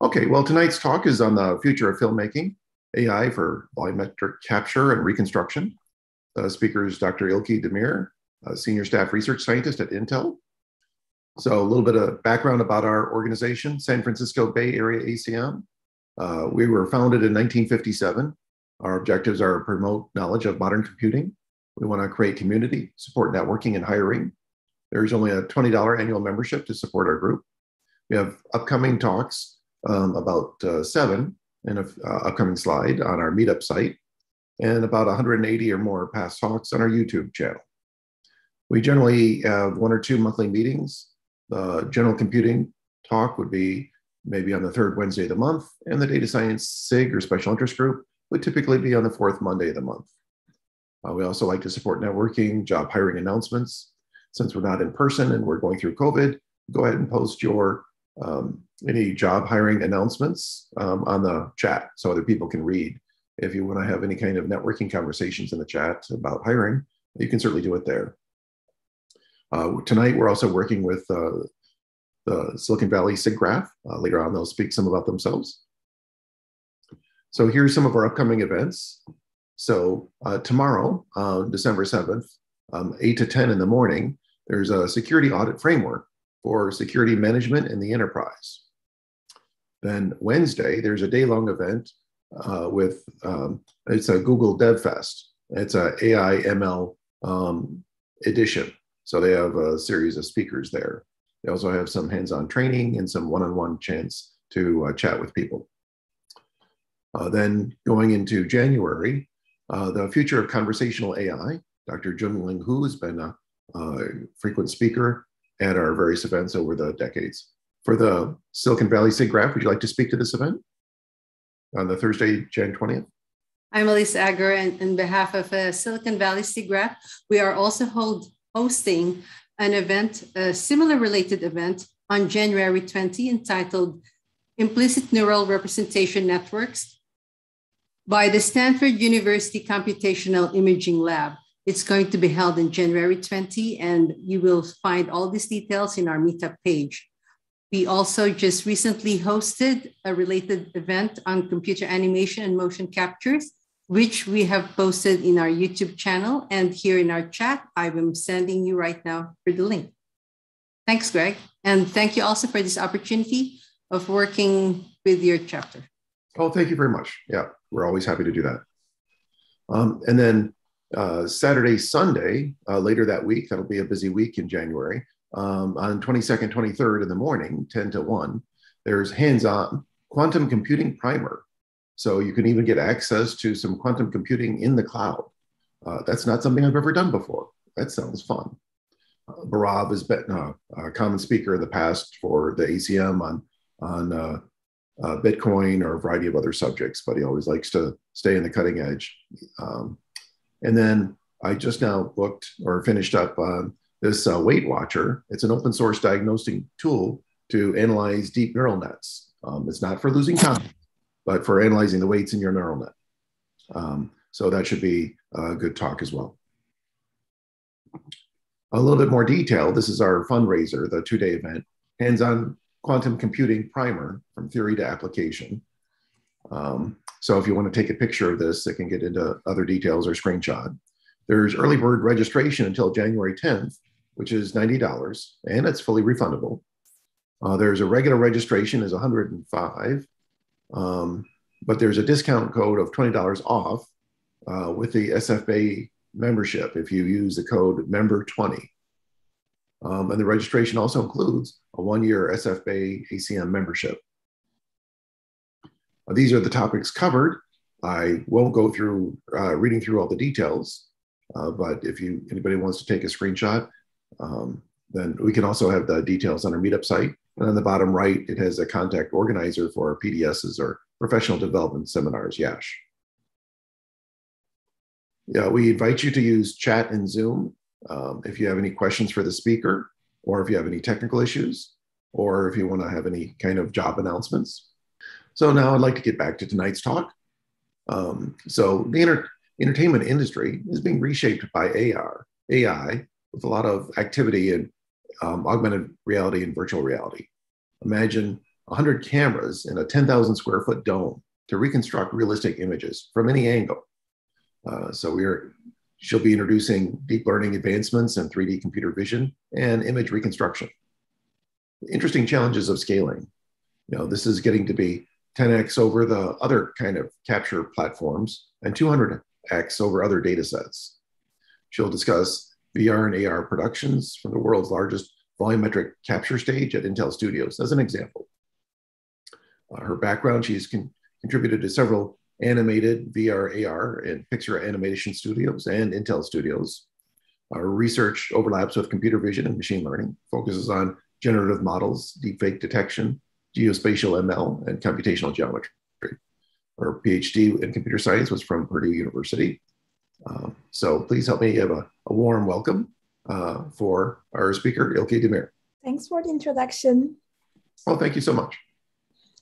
Okay, well, tonight's talk is on the future of filmmaking, AI for volumetric capture and reconstruction. The speaker is Dr. Ilke Demir, Senior Staff Research Scientist at Intel. So a little bit of background about our organization, San Francisco Bay Area ACM. Uh, we were founded in 1957. Our objectives are to promote knowledge of modern computing. We want to create community, support networking and hiring. There's only a $20 annual membership to support our group. We have upcoming talks, um, about uh, seven in an uh, upcoming slide on our meetup site, and about 180 or more past talks on our YouTube channel. We generally have one or two monthly meetings. The general computing talk would be maybe on the third Wednesday of the month, and the data science SIG or special interest group would typically be on the fourth Monday of the month. Uh, we also like to support networking, job hiring announcements. Since we're not in person and we're going through COVID, go ahead and post your um, any job hiring announcements um, on the chat so other people can read. If you want to have any kind of networking conversations in the chat about hiring, you can certainly do it there. Uh, tonight, we're also working with uh, the Silicon Valley SIGGRAPH. Uh, later on, they'll speak some about themselves. So here's some of our upcoming events. So uh, tomorrow, December 7th, um, 8 to 10 in the morning, there's a security audit framework for security management in the enterprise. Then Wednesday, there's a day-long event uh, with, um, it's a Google Dev Fest. It's a AI ML um, edition. So they have a series of speakers there. They also have some hands-on training and some one-on-one chance to uh, chat with people. Uh, then going into January, uh, the future of conversational AI, Dr. Junling Hu has been a, a frequent speaker at our various events over the decades. For the Silicon Valley SIGGRAPH, would you like to speak to this event on the Thursday, Jan 20th? I'm Elise Agger, and on behalf of uh, Silicon Valley SIGGRAPH, we are also hold, hosting an event, a similar related event on January 20 entitled Implicit Neural Representation Networks by the Stanford University Computational Imaging Lab. It's going to be held in January 20, and you will find all these details in our meetup page. We also just recently hosted a related event on computer animation and motion captures, which we have posted in our YouTube channel and here in our chat. I am sending you right now for the link. Thanks, Greg. And thank you also for this opportunity of working with your chapter. Oh, thank you very much. Yeah, we're always happy to do that. Um, and then uh, Saturday, Sunday, uh, later that week, that'll be a busy week in January. Um, on 22nd, 23rd in the morning, 10 to 1, there's hands on quantum computing primer. So you can even get access to some quantum computing in the cloud. Uh, that's not something I've ever done before. That sounds fun. Uh, Bhairav has been uh, a common speaker in the past for the ACM on, on uh, uh, Bitcoin or a variety of other subjects, but he always likes to stay in the cutting edge. Um, and then I just now booked or finished up on this uh, Weight Watcher. It's an open source diagnostic tool to analyze deep neural nets. Um, it's not for losing time, but for analyzing the weights in your neural net. Um, so that should be a good talk as well. A little bit more detail. This is our fundraiser, the two day event, hands on quantum computing primer from theory to application. Um, so if you want to take a picture of this, it can get into other details or screenshot. There's early bird registration until January 10th, which is $90, and it's fully refundable. Uh, there's a regular registration is 105, um, but there's a discount code of $20 off uh, with the SFA membership if you use the code member20. Um, and the registration also includes a one-year SF Bay ACM membership. Uh, these are the topics covered. I won't go through uh, reading through all the details, uh, but if you anybody wants to take a screenshot, um, then we can also have the details on our meetup site. And on the bottom right, it has a contact organizer for our PDSs or professional development seminars, YASH. Yeah, we invite you to use chat and Zoom um, if you have any questions for the speaker, or if you have any technical issues, or if you want to have any kind of job announcements. So now I'd like to get back to tonight's talk. Um, so the enter entertainment industry is being reshaped by AR, AI, with a lot of activity in um, augmented reality and virtual reality. Imagine 100 cameras in a 10,000 square foot dome to reconstruct realistic images from any angle. Uh, so we are, she'll be introducing deep learning advancements in 3D computer vision and image reconstruction. Interesting challenges of scaling. You know, this is getting to be 10x over the other kind of capture platforms and 200x over other data sets. She'll discuss VR and AR productions from the world's largest volumetric capture stage at Intel Studios as an example. Uh, her background, she's con contributed to several animated VR, AR, and Pixar animation studios and Intel studios. Our research overlaps with computer vision and machine learning, focuses on generative models, deepfake detection, geospatial ML, and computational geometry. Her PhD in computer science was from Purdue University. Uh, so please help me give a, a warm welcome uh, for our speaker, Ilke Demir. Thanks for the introduction. Well, thank you so much.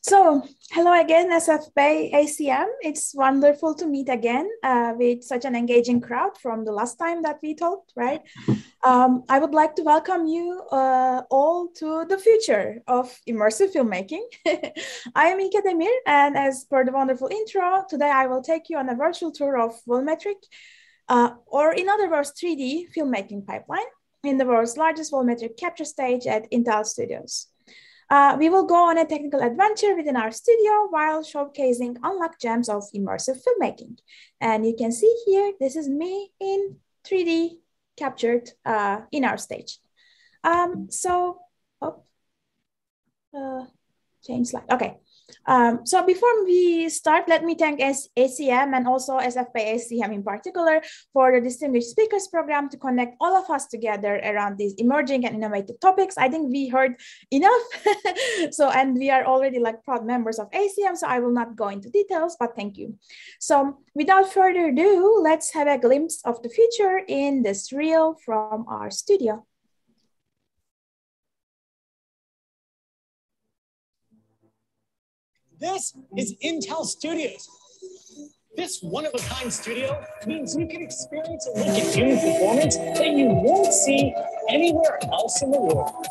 So, hello again, SF Bay ACM. It's wonderful to meet again uh, with such an engaging crowd from the last time that we talked, right? Um, I would like to welcome you uh, all to the future of immersive filmmaking. I am Ilke Demir, and as per the wonderful intro, today I will take you on a virtual tour of volumetric, uh, or in other words, 3D filmmaking pipeline in the world's largest volumetric capture stage at Intel Studios. Uh, we will go on a technical adventure within our studio while showcasing unlocked gems of immersive filmmaking. And you can see here, this is me in 3D captured uh, in our stage. Um, so, oh, uh, change slide, okay. Um, so before we start, let me thank ACM and also SFBay ACM in particular for the Distinguished Speakers Program to connect all of us together around these emerging and innovative topics. I think we heard enough. so, and we are already like proud members of ACM, so I will not go into details, but thank you. So without further ado, let's have a glimpse of the future in this reel from our studio. This is Intel Studios. This one-of-a-kind studio means you can experience a look at human performance that you won't see anywhere else in the world.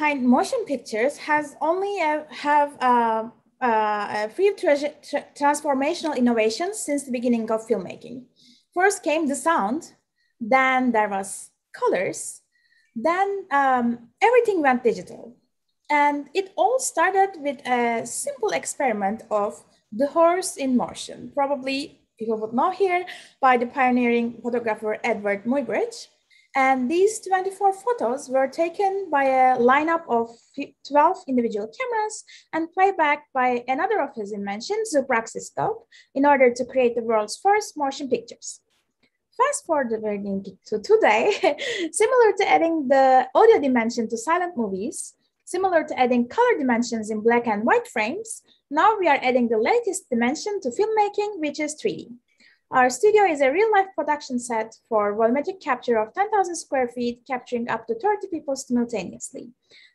Behind motion pictures has only have uh, uh, free tra tra transformational innovations since the beginning of filmmaking. First came the sound, then there was colors, then um, everything went digital. And it all started with a simple experiment of the horse in motion. Probably people would know here by the pioneering photographer Eadweard Muybridge. And these 24 photos were taken by a lineup of 12 individual cameras and playback by another of his inventions, the Praxiscope, in order to create the world's first motion pictures. Fast forwarding to today, similar to adding the audio dimension to silent movies, similar to adding color dimensions in black and white frames, now we are adding the latest dimension to filmmaking, which is 3D. Our studio is a real-life production set for volumetric capture of 10,000 square feet, capturing up to 30 people simultaneously.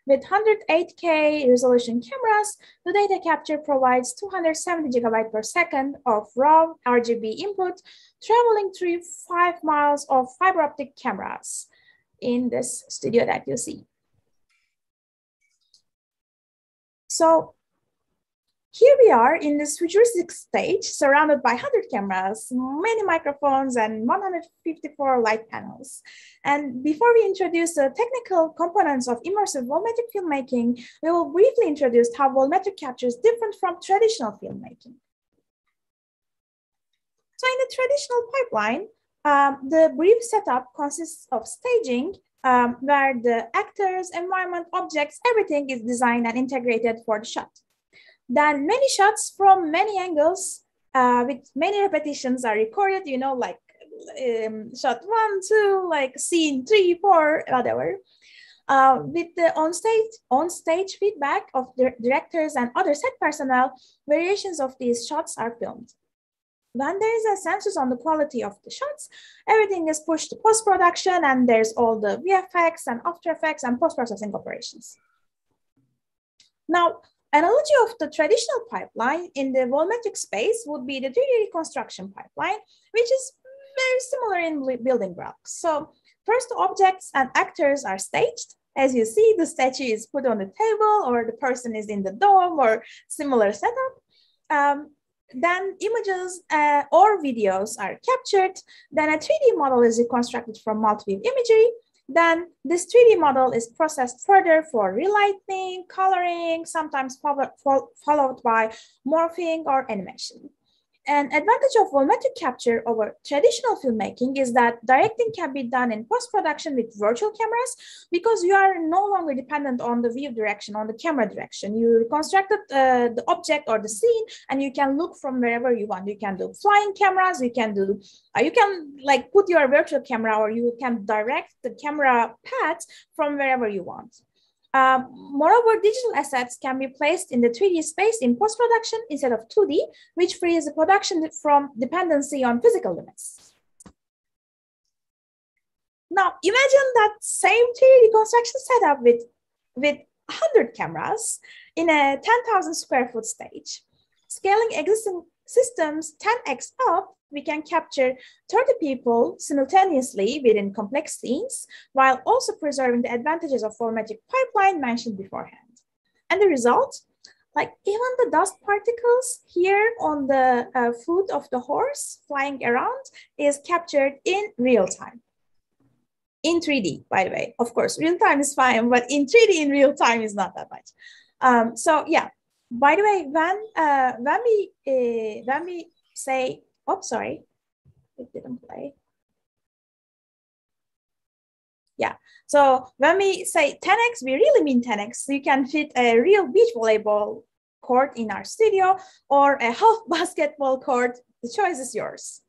With 108K resolution cameras, the data capture provides 270 gigabyte per second of raw RGB input, traveling through five miles of fiber optic cameras in this studio that you see. So Here we are in this futuristic stage, surrounded by 100 cameras, many microphones, and 154 light panels. And before we introduce the technical components of immersive volumetric filmmaking, we will briefly introduce how volumetric capture is different from traditional filmmaking. So in the traditional pipeline, um, the brief setup consists of staging, um, where the actors, environment, objects, everything is designed and integrated for the shot. Then many shots from many angles uh, with many repetitions are recorded, you know, like um, shot one, two, like scene three, four, whatever. Uh, with the on-stage on-stage feedback of the directors and other set personnel, variations of these shots are filmed. When there is a census on the quality of the shots, everything is pushed to post-production and there's all the VFX and After Effects and post-processing operations. Now, Analogy of the traditional pipeline in the volumetric space would be the 3D reconstruction pipeline, which is very similar in building blocks. So first objects and actors are staged. As you see, the statue is put on the table or the person is in the dome or similar setup. Um, then images uh, or videos are captured. Then a 3D model is reconstructed from multi-view imagery. Then this 3D model is processed further for relighting, coloring, sometimes followed by morphing or animation. An advantage of volumetric capture over traditional filmmaking is that directing can be done in post-production with virtual cameras because you are no longer dependent on the view direction, on the camera direction. You reconstructed uh, the object or the scene and you can look from wherever you want. You can do flying cameras, you can do, uh, you can like put your virtual camera or you can direct the camera path from wherever you want. Um, moreover, digital assets can be placed in the 3D space in post-production instead of 2D, which frees the production from dependency on physical limits. Now, imagine that same 3D construction setup with, with 100 cameras in a 10,000 square foot stage. Scaling existing systems 10x up we can capture 30 people simultaneously within complex scenes while also preserving the advantages of volumetric pipeline mentioned beforehand. And the result, like even the dust particles here on the uh, foot of the horse flying around is captured in real time. In 3D, by the way. Of course, real time is fine, but in 3D in real time is not that much. Um, so yeah, by the way, when, uh, when, we, uh, when we say Oh, sorry, it didn't play. Yeah, so when we say 10x, we really mean 10x. You can fit a real beach volleyball court in our studio or a half basketball court. The choice is yours.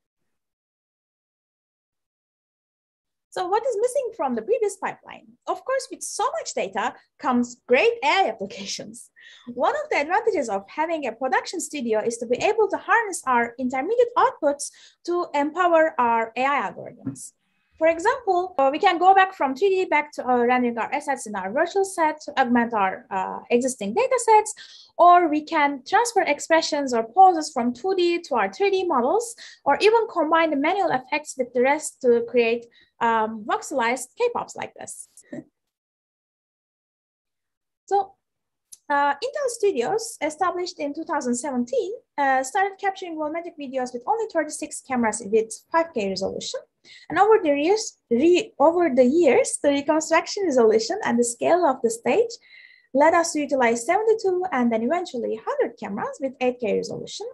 So what is missing from the previous pipeline? Of course, with so much data comes great AI applications. One of the advantages of having a production studio is to be able to harness our intermediate outputs to empower our AI algorithms. For example, uh, we can go back from 3D back to uh, rendering our assets in our virtual set to augment our uh, existing data sets, or we can transfer expressions or poses from 2D to our 3D models, or even combine the manual effects with the rest to create um, voxelized K-pops like this. so uh, Intel Studios, established in 2017, uh, started capturing volumetric videos with only 36 cameras with 5K resolution. And over the years, over the years, the reconstruction resolution and the scale of the stage led us to utilize 72 and then eventually 100 cameras with 8K resolution.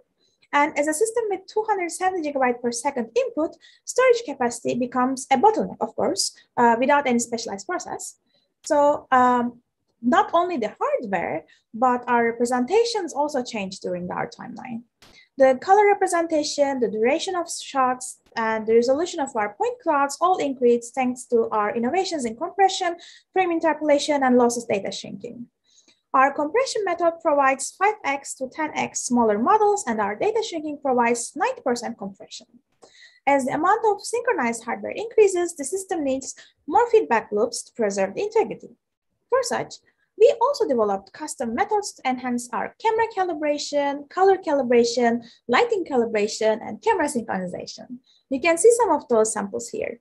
And as a system with 270 gigabyte per second input, storage capacity becomes a bottleneck, of course, uh, without any specialized process. So um, not only the hardware, but our representations also change during our timeline. The color representation, the duration of shots, and the resolution of our point clouds all increase thanks to our innovations in compression, frame interpolation, and lossless data shrinking. Our compression method provides 5x to 10x smaller models, and our data shrinking provides 90% compression. As the amount of synchronized hardware increases, the system needs more feedback loops to preserve the integrity. For such, we also developed custom methods to enhance our camera calibration, color calibration, lighting calibration, and camera synchronization. You can see some of those samples here.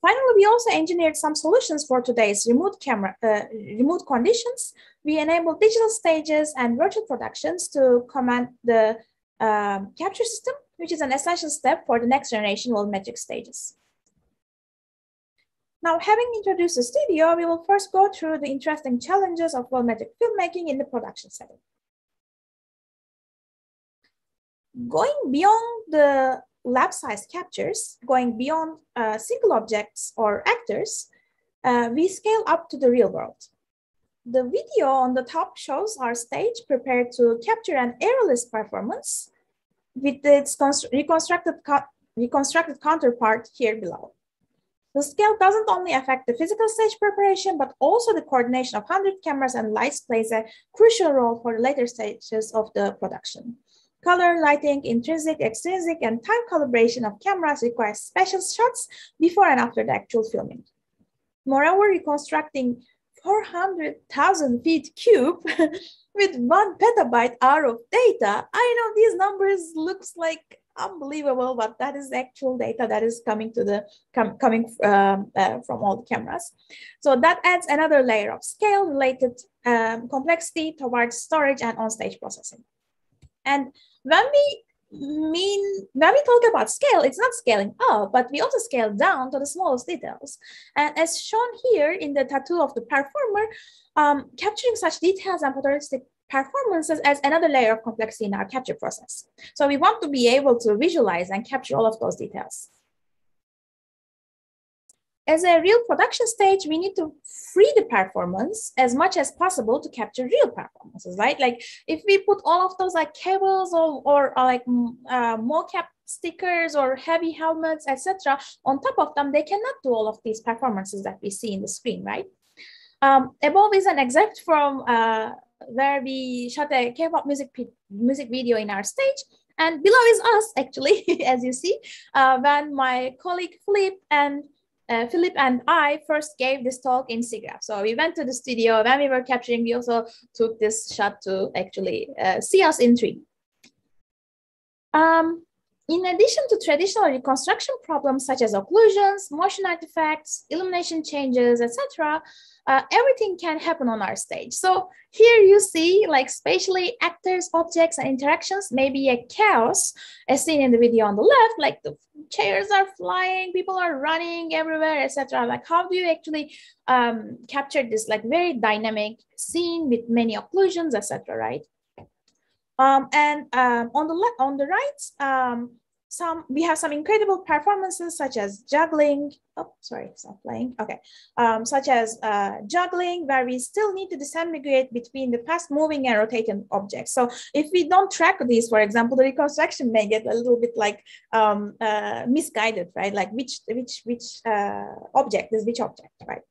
Finally, we also engineered some solutions for today's remote camera, uh, remote conditions. We enabled digital stages and virtual productions to command the um, capture system, which is an essential step for the next generation volumetric stages. Now, having introduced the studio, we will first go through the interesting challenges of volumetric filmmaking in the production setting. Going beyond the lab-sized captures, going beyond uh, single objects or actors, uh, we scale up to the real world. The video on the top shows our stage prepared to capture an aerialist performance with its reconstructed, reconstructed counterpart here below. The scale doesn't only affect the physical stage preparation, but also the coordination of 100 cameras and lights plays a crucial role for the later stages of the production. Color, lighting, intrinsic, extrinsic, and time calibration of cameras requires special shots before and after the actual filming. Moreover, reconstructing 400,000 feet cube with one petabyte hour of data, I know these numbers looks like unbelievable, but that is actual data that is coming to the com, coming um, uh, from all the cameras. So that adds another layer of scale related um, complexity towards storage and on-stage processing. And when we mean when we talk about scale, it's not scaling up, but we also scale down to the smallest details. And as shown here in the tattoo of the performer, um, capturing such details and photorealistic performances as another layer of complexity in our capture process. So we want to be able to visualize and capture all of those details as a real production stage, we need to free the performance as much as possible to capture real performances, right? Like if we put all of those like cables or, or, or like uh, mocap stickers or heavy helmets, etc., on top of them, they cannot do all of these performances that we see in the screen, right? Um, above is an excerpt from uh, where we shot a K-pop music music video in our stage, and below is us actually, as you see, uh, when my colleague Philip and uh, Philip and I first gave this talk in SIGGRAPH. So we went to the studio when we were capturing, we also took this shot to actually uh, see us in 3D. Um, in addition to traditional reconstruction problems such as occlusions, motion artifacts, illumination changes, etc., uh, everything can happen on our stage. So here you see like spatially actors, objects, and interactions may be a chaos as seen in the video on the left, like the chairs are flying, people are running everywhere, etc. Like how do you actually um, capture this like very dynamic scene with many occlusions, etc. Right? Um, and um, on the left, on the right, um, some we have some incredible performances such as juggling. Oh, sorry, it's not playing. Okay, um, such as uh, juggling, where we still need to disambiguate between the fast moving and rotating objects. So if we don't track these, for example, the reconstruction may get a little bit like um, uh, misguided, right? Like which which which uh, object is which object, right?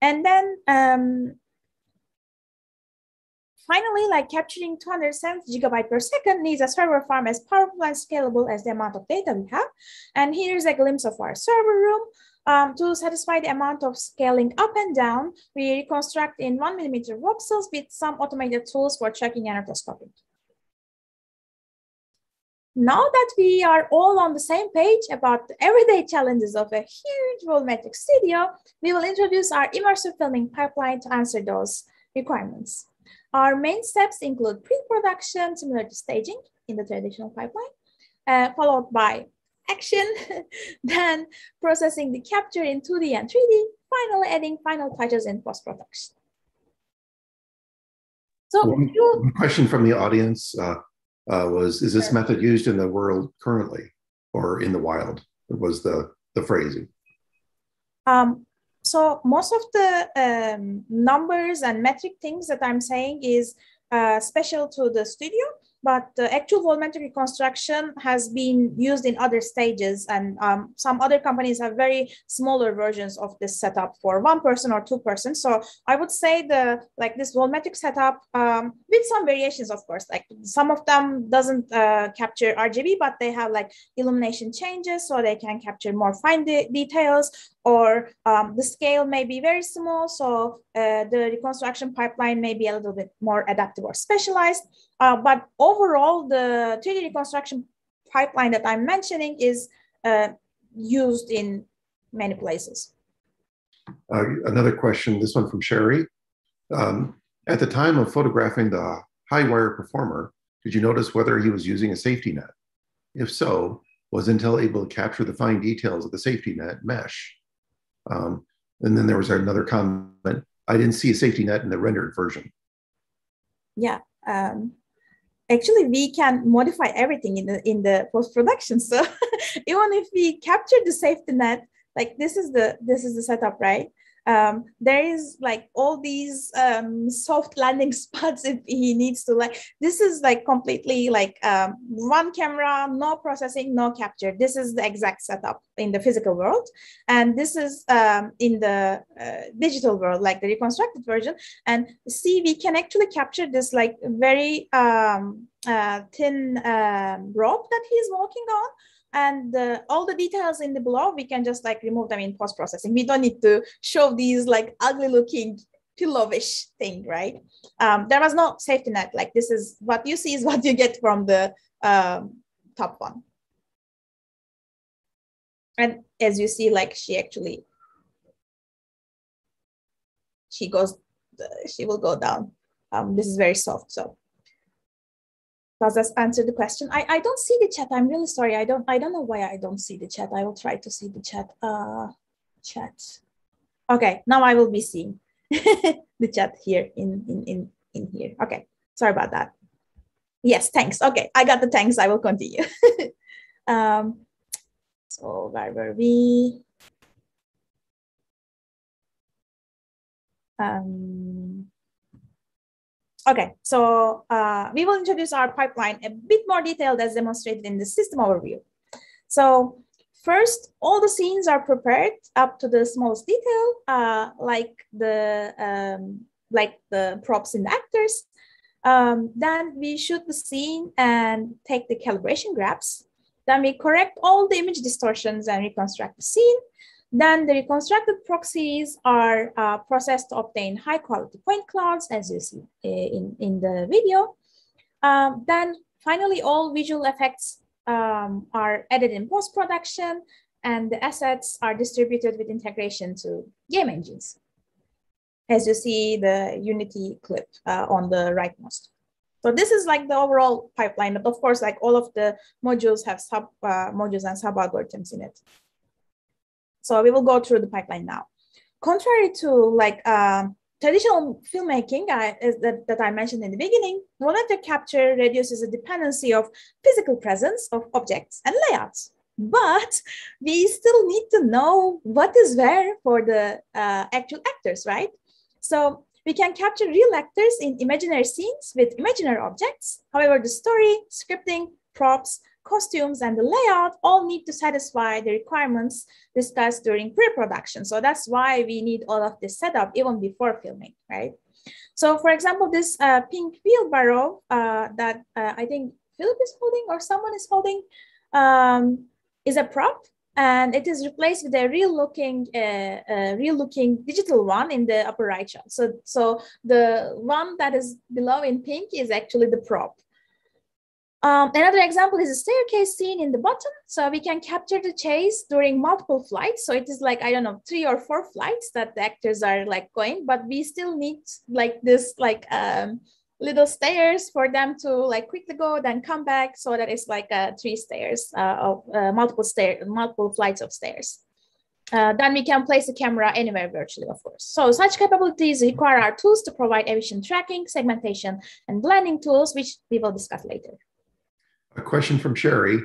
And then um, Finally, like capturing 270 gigabyte per second needs a server farm as powerful and scalable as the amount of data we have. And here's a glimpse of our server room. Um, to satisfy the amount of scaling up and down, we reconstruct in one millimeter voxels with some automated tools for tracking and rotoscoping. Now that we are all on the same page about the everyday challenges of a huge volumetric studio, we will introduce our immersive filming pipeline to answer those requirements. Our main steps include pre-production, similar to staging in the traditional pipeline, uh, followed by action, then processing the capture in 2D and 3D, finally adding final touches in post-production. So one, one, question from the audience uh, uh, was, is this method used in the world currently or in the wild? It Was the, the phrasing. Um, so most of the um, numbers and metric things that I'm saying is uh, special to the studio but the actual volumetric reconstruction has been used in other stages and um, some other companies have very smaller versions of this setup for one person or two person so i would say the like this volumetric setup um, with some variations of course like some of them doesn't uh, capture rgb but they have like illumination changes so they can capture more fine de details or um, the scale may be very small so uh, the reconstruction pipeline may be a little bit more adaptive or specialized uh, but overall, the 3D reconstruction pipeline that I'm mentioning is uh, used in many places. Uh, another question, this one from Sherry. Um, at the time of photographing the high wire performer, did you notice whether he was using a safety net? If so, was Intel able to capture the fine details of the safety net mesh? Um, and then there was another comment, I didn't see a safety net in the rendered version. Yeah, um, actually we can modify everything in the in the post-production. So even if we capture the safety net, like this is the this is the setup, right? Um, there is like all these um, soft landing spots if he needs to like this is like completely like um, one camera no processing no capture. This is the exact setup in the physical world. And this is um, in the uh, digital world like the reconstructed version. And see we can actually capture this like very um, uh, thin uh, rope that he's walking on and all the details in the below we can just like remove them in post processing we don't need to show these like ugly looking pillowish thing right? Um, there was no safety net. Like this is what you see is what you get from the um, top one. And as you see like she actually she goes she will go down. Um, this is very soft so does that answer the question? I, I don't see the chat. I'm really sorry. I don't I don't know why I don't see the chat. I will try to see the chat. Uh, chat. Okay, now I will be seeing the chat here in, in, in, in here. Okay, sorry about that. Yes, thanks. Okay, I got the thanks. I will continue. um, so where were we? Um, Okay, so uh, we will introduce our pipeline a bit more detailed as demonstrated in the system overview. So first, all the scenes are prepared up to the smallest detail, uh, like the um, like the props and the actors. Um, then we shoot the scene and take the calibration graphs. Then we correct all the image distortions and reconstruct the scene. Then the reconstructed proxies are uh, processed to obtain high quality point clouds, as you see uh, in, in the video. Um, then finally, all visual effects um, are added in post-production and the assets are distributed with integration to game engines. As you see the Unity clip uh, on the rightmost. So this is like the overall pipeline, but of course, like all of the modules have sub uh, modules and sub algorithms in it. So we will go through the pipeline now. Contrary to like uh, traditional filmmaking uh, that, that I mentioned in the beginning, volumetric capture reduces the dependency of physical presence of objects and layouts. But we still need to know what is where for the uh, actual actors, right? So we can capture real actors in imaginary scenes with imaginary objects. However, the story, scripting, props, costumes and the layout all need to satisfy the requirements discussed during pre-production. So that's why we need all of this setup even before filming, right? So for example, this uh, pink wheelbarrow uh, that uh, I think Philip is holding or someone is holding um, is a prop and it is replaced with a real looking uh, uh, real looking digital one in the upper right shot so so the one that is below in pink is actually the prop um, another example is a staircase scene in the bottom. So we can capture the chase during multiple flights. So it is like, I don't know, three or four flights that the actors are like going, but we still need like this like um, little stairs for them to like quickly go, then come back. So that it's like uh, three stairs uh, of uh, multiple stairs, multiple flights of stairs. Uh, then we can place the camera anywhere virtually, of course. So such capabilities require our tools to provide efficient tracking, segmentation, and blending tools, which we will discuss later a question from Sherry.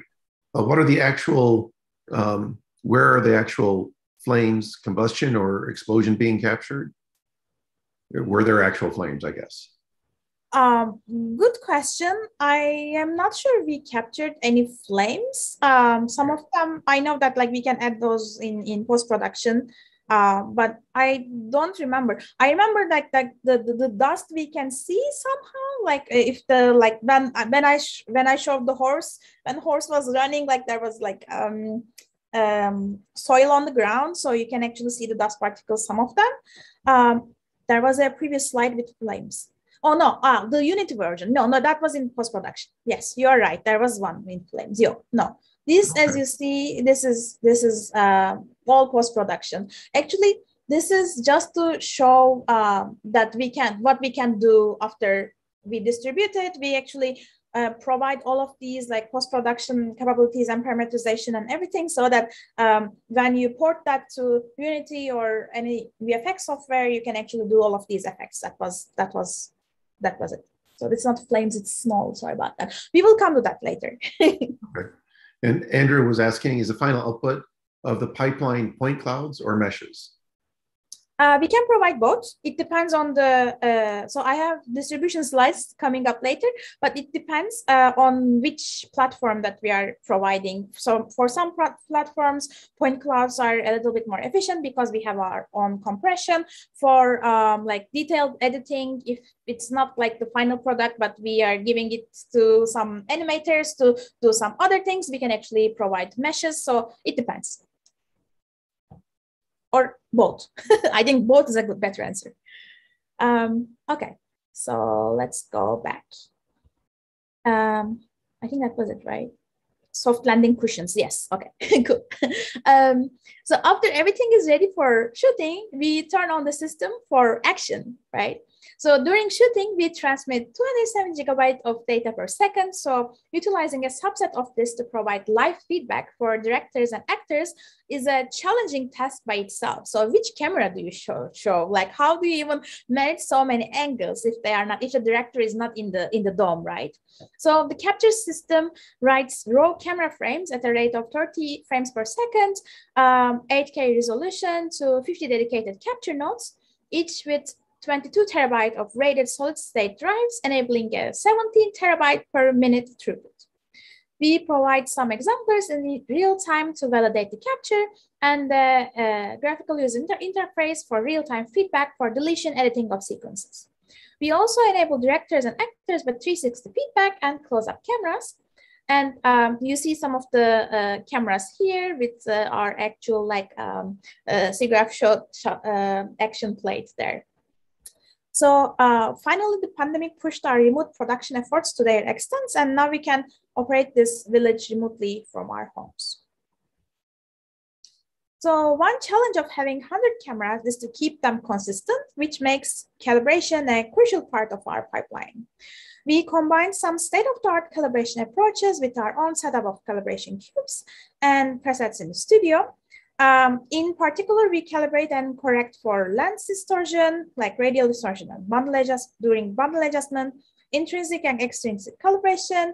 Uh, what are the actual, um, where are the actual flames, combustion or explosion being captured? Were there actual flames, I guess? Um, good question. I am not sure we captured any flames. Um, some of them, I know that like we can add those in, in post-production uh, but I don't remember. I remember like that the, the, the dust we can see somehow, like if the like when when I when I showed the horse when horse was running, like there was like um um soil on the ground, so you can actually see the dust particles. Some of them. Um, there was a previous slide with flames. Oh no, ah, the Unity version. No, no, that was in post production. Yes, you are right. There was one with flames. Yo, no, This, okay. as you see, this is this is uh, all post production. Actually, this is just to show uh, that we can what we can do after we distribute it. We actually uh, provide all of these like post-production capabilities and parameterization and everything so that um, when you port that to Unity or any VFX software, you can actually do all of these effects. That was that was that was it. So it's not flames, it's small. Sorry about that. We will come to that later. okay. And Andrew was asking, is the final output of the pipeline point clouds or meshes? Uh, we can provide both. It depends on the, uh, so I have distribution slides coming up later, but it depends uh, on which platform that we are providing. So for some platforms, point clouds are a little bit more efficient because we have our own compression. For um, like detailed editing, if it's not like the final product, but we are giving it to some animators to do some other things, we can actually provide meshes. So it depends or both. I think both is a good, better answer. Um, okay, so let's go back. Um, I think that was it, right? Soft landing cushions. Yes. Okay. cool. um, so after everything is ready for shooting, we turn on the system for action, right? So during shooting, we transmit 27 gigabytes of data per second. So utilizing a subset of this to provide live feedback for directors and actors is a challenging task by itself. So which camera do you show? show? Like how do you even manage so many angles if they are not, if the director is not in the, in the dome, right? So the capture system writes raw camera frames at a rate of 30 frames per second, um, 8K resolution to 50 dedicated capture nodes, each with 22 terabyte of RAIDed solid state drives, enabling a 17 terabyte per minute throughput. We provide some exemplars in real time to validate the capture and the uh, graphical user inter interface for real-time feedback for deletion editing of sequences. We also enable directors and actors with 360 feedback and close-up cameras. And um, you see some of the uh, cameras here with uh, our actual like um, uh, SIGGRAPH shot, shot uh, action plates there. So uh, finally, the pandemic pushed our remote production efforts to their extent, and now we can operate this village remotely from our homes. So one challenge of having 100 cameras is to keep them consistent, which makes calibration a crucial part of our pipeline. We combine some state-of-the-art calibration approaches with our own setup of calibration cubes and presets in the studio, um, in particular, we calibrate and correct for lens distortion, like radial distortion and bundle adjust during bundle adjustment, intrinsic and extrinsic calibration,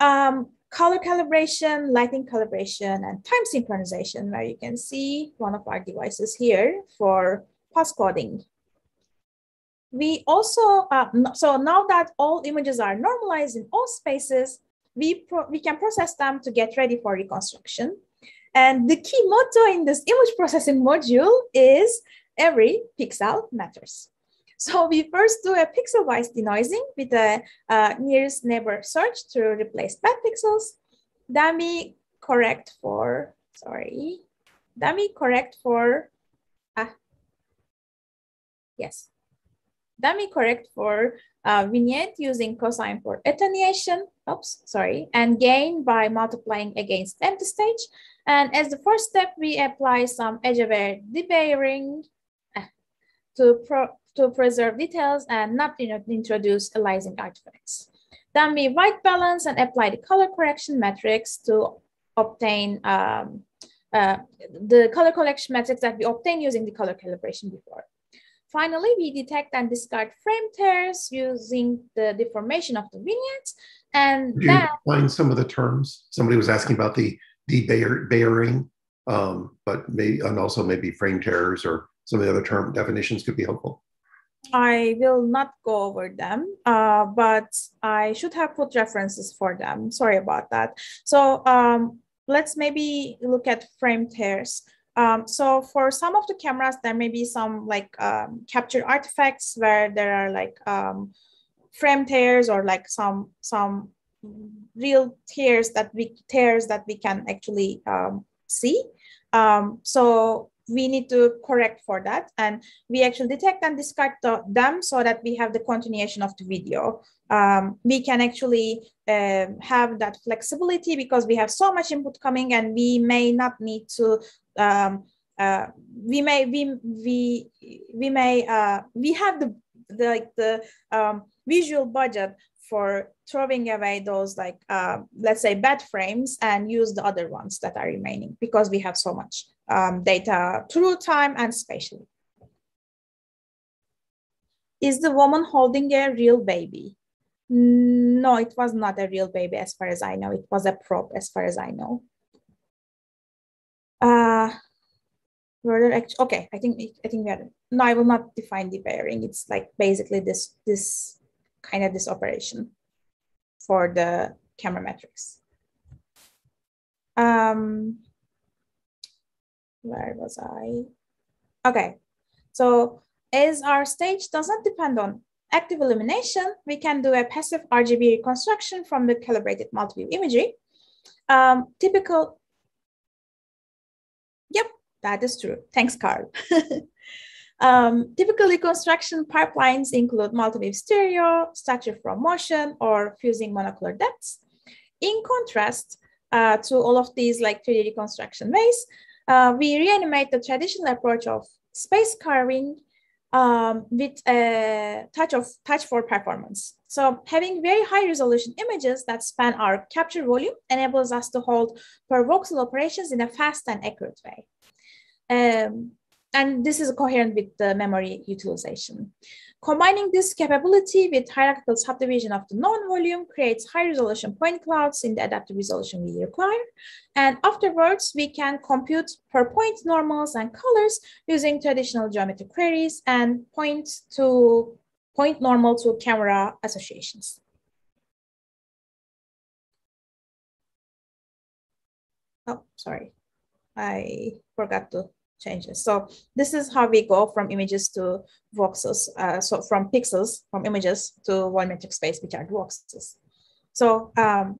um, color calibration, lighting calibration, and time synchronization, where you can see one of our devices here for pulse coding. We also, uh, so now that all images are normalized in all spaces, we, we can process them to get ready for reconstruction. And the key motto in this image processing module is every pixel matters. So we first do a pixel-wise denoising with a uh, nearest neighbor search to replace bad pixels. We correct for, sorry, we correct for, ah, yes. We correct for uh, vignette using cosine for attenuation, oops, sorry, and gain by multiplying against empty stage. And as the first step, we apply some edge-aware debayering eh, to, pro to preserve details and not you know, introduce aliasing artifacts. Then we white balance and apply the color correction metrics to obtain um, uh, the color correction metrics that we obtain using the color calibration before. Finally, we detect and discard frame tears using the deformation of the vignettes. And Did you find some of the terms? Somebody was asking about the debayering, um, but may, and also maybe frame tears or some of the other term definitions could be helpful. I will not go over them, uh, but I should have put references for them. Sorry about that. So um, let's maybe look at frame tears. Um, so for some of the cameras, there may be some like um, capture artifacts where there are like um, frame tears or like some some real tears that we tears that we can actually um, see. Um, so we need to correct for that. And we actually detect and discard the, them so that we have the continuation of the video. Um, we can actually um, have that flexibility because we have so much input coming and we may not need to um, uh, we may we we we may uh, we have the, the like the um, visual budget for throwing away those like uh, let's say bad frames and use the other ones that are remaining because we have so much um, data through time and spatially. Is the woman holding a real baby? No, it was not a real baby as far as I know. It was a prop as far as I know. Uh, okay, I think I think we are, no, I will not define debayering. It's like basically this this kind of this operation for the camera metrics. Um, where was I? Okay, so as our stage doesn't depend on active illumination, we can do a passive RGB reconstruction from the calibrated multi-view imagery. Um, typical, yep, that is true. Thanks, Carl. Um, typical reconstruction pipelines include multi-view stereo, structure from motion, or fusing monocular depths. In contrast uh, to all of these like 3D reconstruction ways, uh, we reanimate the traditional approach of space carving um, with a touch of touch for performance. So having very high resolution images that span our capture volume enables us to hold per voxel operations in a fast and accurate way. Um, and this is coherent with the memory utilization. Combining this capability with hierarchical subdivision of the known volume creates high resolution point clouds in the adaptive resolution we require. And afterwards, we can compute per point normals and colors using traditional geometry queries and point to point normal to camera associations. Oh, sorry. I forgot to changes. So this is how we go from images to voxels, uh, so from pixels, from images to volumetric space, which are voxels. So um,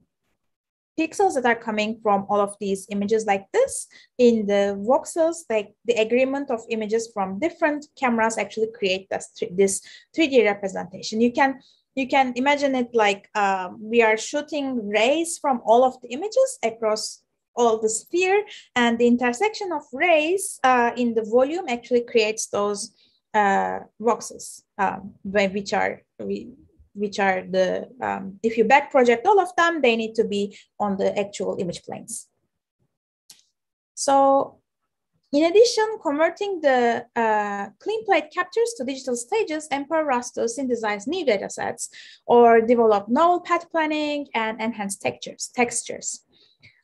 pixels that are coming from all of these images like this, in the voxels, like the agreement of images from different cameras actually create this, this 3D representation. You can you can imagine it like um, we are shooting rays from all of the images across all the sphere and the intersection of rays uh, in the volume actually creates those uh, um, which are which are the um, if you back project all of them, they need to be on the actual image planes. So in addition, converting the uh, clean plate captures to digital stages empower us to synthesize new data sets or develop novel path planning and enhance textures. textures.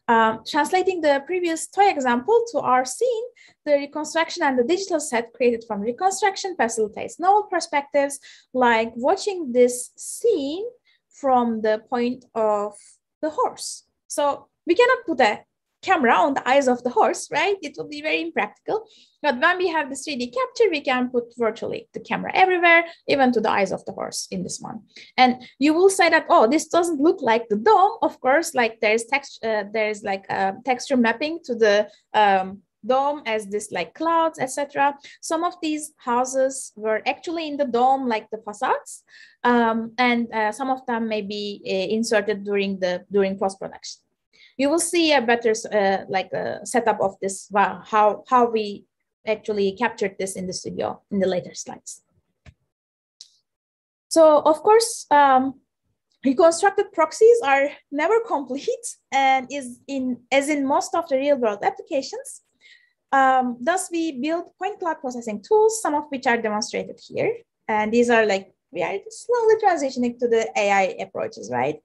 Um, translating the previous toy example to our scene, the reconstruction and the digital set created from reconstruction facilitates novel perspectives like watching this scene from the point of the horse. So we cannot put a camera on the eyes of the horse, right? It will be very impractical. But when we have the 3D capture, we can put virtually the camera everywhere, even to the eyes of the horse in this one. And you will say that, oh, this doesn't look like the dome. Of course, like there's text, uh, there's like a texture mapping to the um, dome as this like clouds, etc. Some of these houses were actually in the dome, like the facades, um, and uh, some of them may be uh, inserted during the during post production you will see a better uh, like a setup of this, wow, how, how we actually captured this in the studio in the later slides. So of course, um, reconstructed proxies are never complete and is in as in most of the real world applications. Um, thus, we build point cloud processing tools, some of which are demonstrated here. And these are like we are slowly transitioning to the AI approaches, right?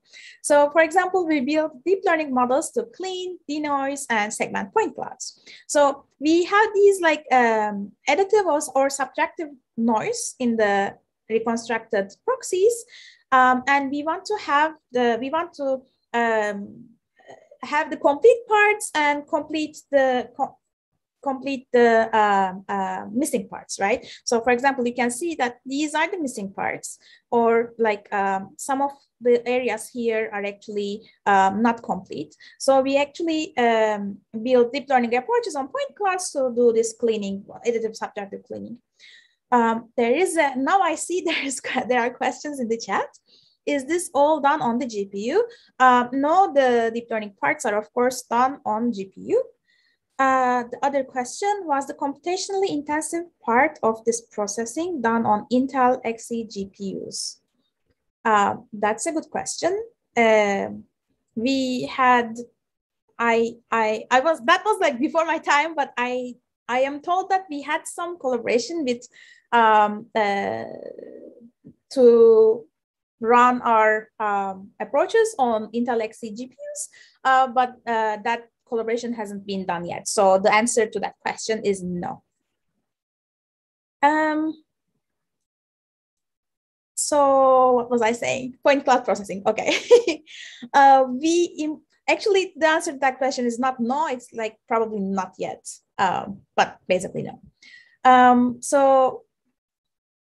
So for example, we build deep learning models to clean, denoise, and segment point clouds. So we have these like um, additive or, subtractive noise in the reconstructed proxies. Um, and we want to have the, we want to um, have the complete parts and complete the, complete the uh, uh, missing parts, right? So for example, you can see that these are the missing parts or like um, some of the areas here are actually um, not complete. So we actually um, build deep learning approaches on point clouds to do this cleaning, additive subtractive cleaning. Um, there is a, now I see there is there are questions in the chat. Is this all done on the GPU? Uh, no, the deep learning parts are of course done on GPU. Uh, the other question was the computationally intensive part of this processing done on Intel Xe GPUs. Uh, that's a good question. Uh, we had, I, I, I was that was like before my time, but I, I am told that we had some collaboration with um, uh, to run our um, approaches on Intel Xe GPUs, uh, but uh, that collaboration hasn't been done yet. So the answer to that question is no. Um, so what was I saying? Point cloud processing. Okay. uh, we actually the answer to that question is not no. It's like probably not yet, um, but basically no. Um, so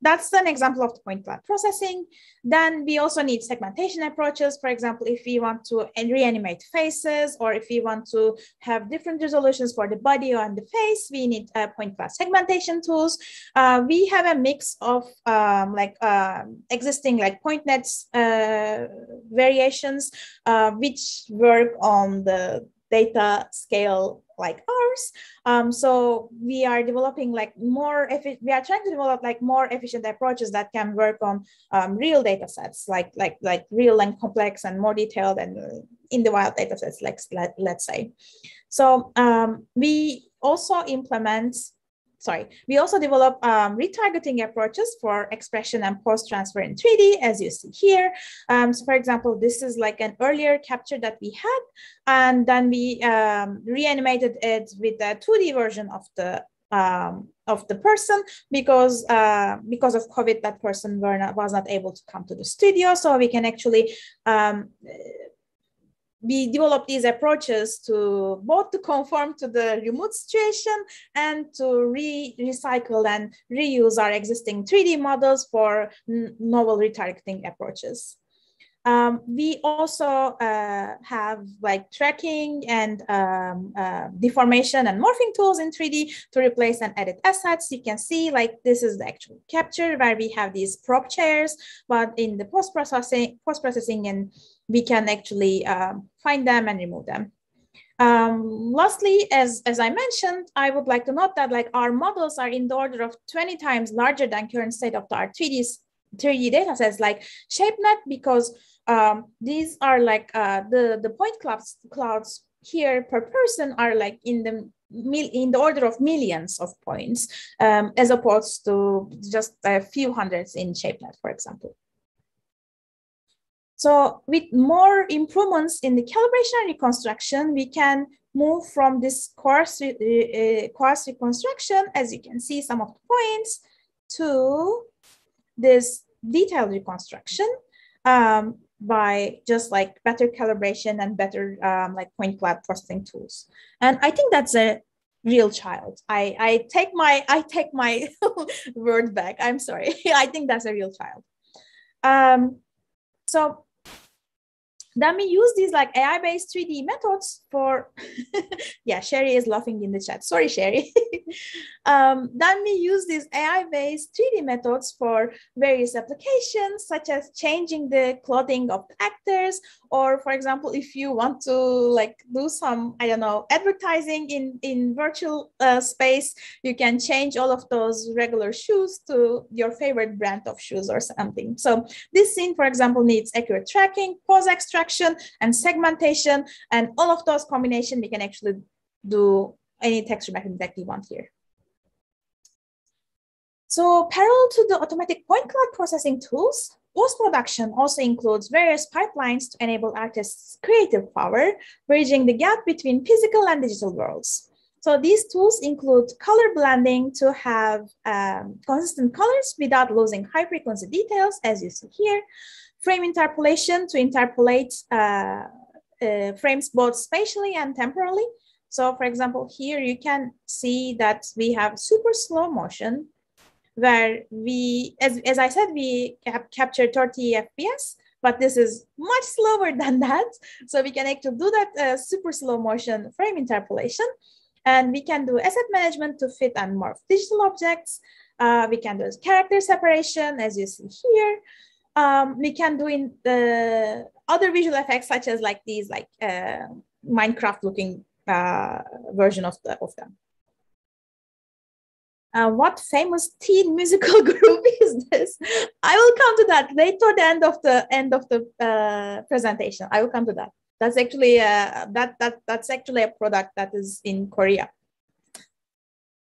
that's an example of the point cloud processing. Then we also need segmentation approaches. For example, if we want to reanimate faces or if we want to have different resolutions for the body and the face, we need uh, point cloud segmentation tools. Uh, we have a mix of um, like uh, existing like PointNets uh, variations, uh, which work on the data scale like ours. Um, so we are developing like more, we are trying to develop like more efficient approaches that can work on um, real data sets, like, like, like real and complex and more detailed and in the wild data sets, like, let, let's say. So um, we also implement sorry, we also develop um, retargeting approaches for expression and pose-transfer in 3D, as you see here. Um, so for example, this is like an earlier capture that we had, and then we um, reanimated it with a 2D version of the um, of the person because uh, because of COVID, that person not, was not able to come to the studio. So we can actually um, we develop these approaches to both to conform to the remote situation and to re recycle and reuse our existing 3D models for novel retargeting approaches. Um, we also uh, have like tracking and um, uh, deformation and morphing tools in 3D to replace and edit assets. You can see like this is the actual capture where we have these prop chairs, but in the post-processing, post-processing and we can actually um, find them and remove them. Um, lastly, as, as I mentioned, I would like to note that like our models are in the order of 20 times larger than current state of the art 3D, 3D data sets like ShapeNet because um, these are like uh, the, the point clouds, clouds here per person are like in the in the order of millions of points um, as opposed to just a few hundreds in ShapeNet, for example. So with more improvements in the calibration and reconstruction, we can move from this coarse, uh, uh, coarse reconstruction, as you can see some of the points, to this detailed reconstruction um, by just like better calibration and better um, like point cloud processing tools. And I think that's a real child. I, I take my I take my word back. I'm sorry. I think that's a real child. Um, so then we use these like AI-based 3D methods for, yeah, Sherry is laughing in the chat. Sorry, Sherry. um, then we use these AI-based 3D methods for various applications, such as changing the clothing of actors, or for example, if you want to like do some, I don't know, advertising in, in virtual uh, space, you can change all of those regular shoes to your favorite brand of shoes or something. So this scene, for example, needs accurate tracking, pose extraction and segmentation and all of those combination, we can actually do any texture mechanism that we want here. So parallel to the automatic point cloud processing tools, post-production also includes various pipelines to enable artists' creative power, bridging the gap between physical and digital worlds. So these tools include color blending to have um, consistent colors without losing high frequency details, as you see here, frame interpolation to interpolate uh, uh, frames both spatially and temporally, So for example, here you can see that we have super slow motion where we, as, as I said, we cap capture 30 FPS, but this is much slower than that. So we can actually do that uh, super slow motion frame interpolation. And we can do asset management to fit and morph digital objects. Uh, we can do character separation, as you see here. Um, we can do in the other visual effects, such as like these, like uh, Minecraft looking uh, version of, the, of them. Uh, what famous teen musical group is this? I will come to that later the end of the end of the uh, presentation. I will come to that. That's actually uh, that that that's actually a product that is in Korea.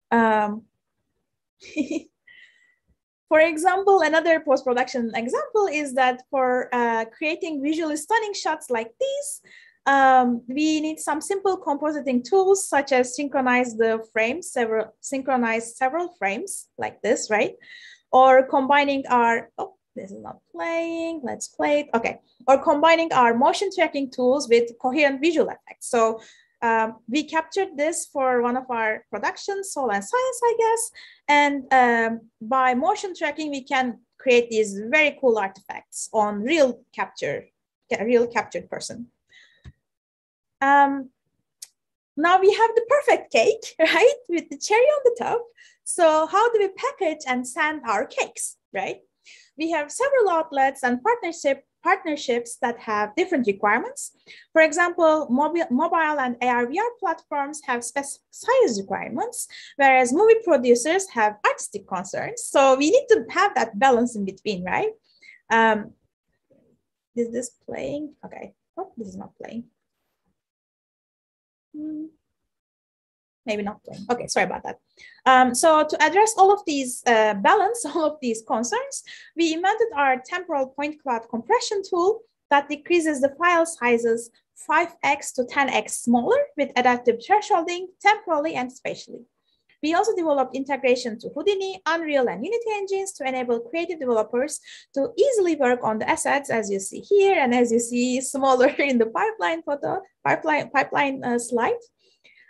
Um, for example, another post-production example is that for uh, creating visually stunning shots like these, um, we need some simple compositing tools such as synchronize the frames, several synchronize several frames like this, right? Or combining our, oh, this is not playing, let's play it, okay. Or combining our motion tracking tools with coherent visual effects. So um, we captured this for one of our productions, Soul and Science, I guess. And um, by motion tracking, we can create these very cool artifacts on real capture, real captured person. Um, now we have the perfect cake, right? With the cherry on the top. So how do we package and send our cakes, right? We have several outlets and partnership partnerships that have different requirements. For example, mobile, mobile and AR/VR platforms have specific size requirements, whereas movie producers have artistic concerns. So we need to have that balance in between, right? Um, is this playing? Okay, oh, this is not playing. Hmm. Maybe not. Okay, sorry about that. Um, so to address all of these uh, balance, all of these concerns, we invented our temporal point cloud compression tool that decreases the file sizes 5x to 10x smaller with adaptive thresholding temporally and spatially. We also developed integration to Houdini, Unreal, and Unity engines to enable creative developers to easily work on the assets as you see here and as you see smaller in the pipeline photo, pipeline, pipeline uh, slide.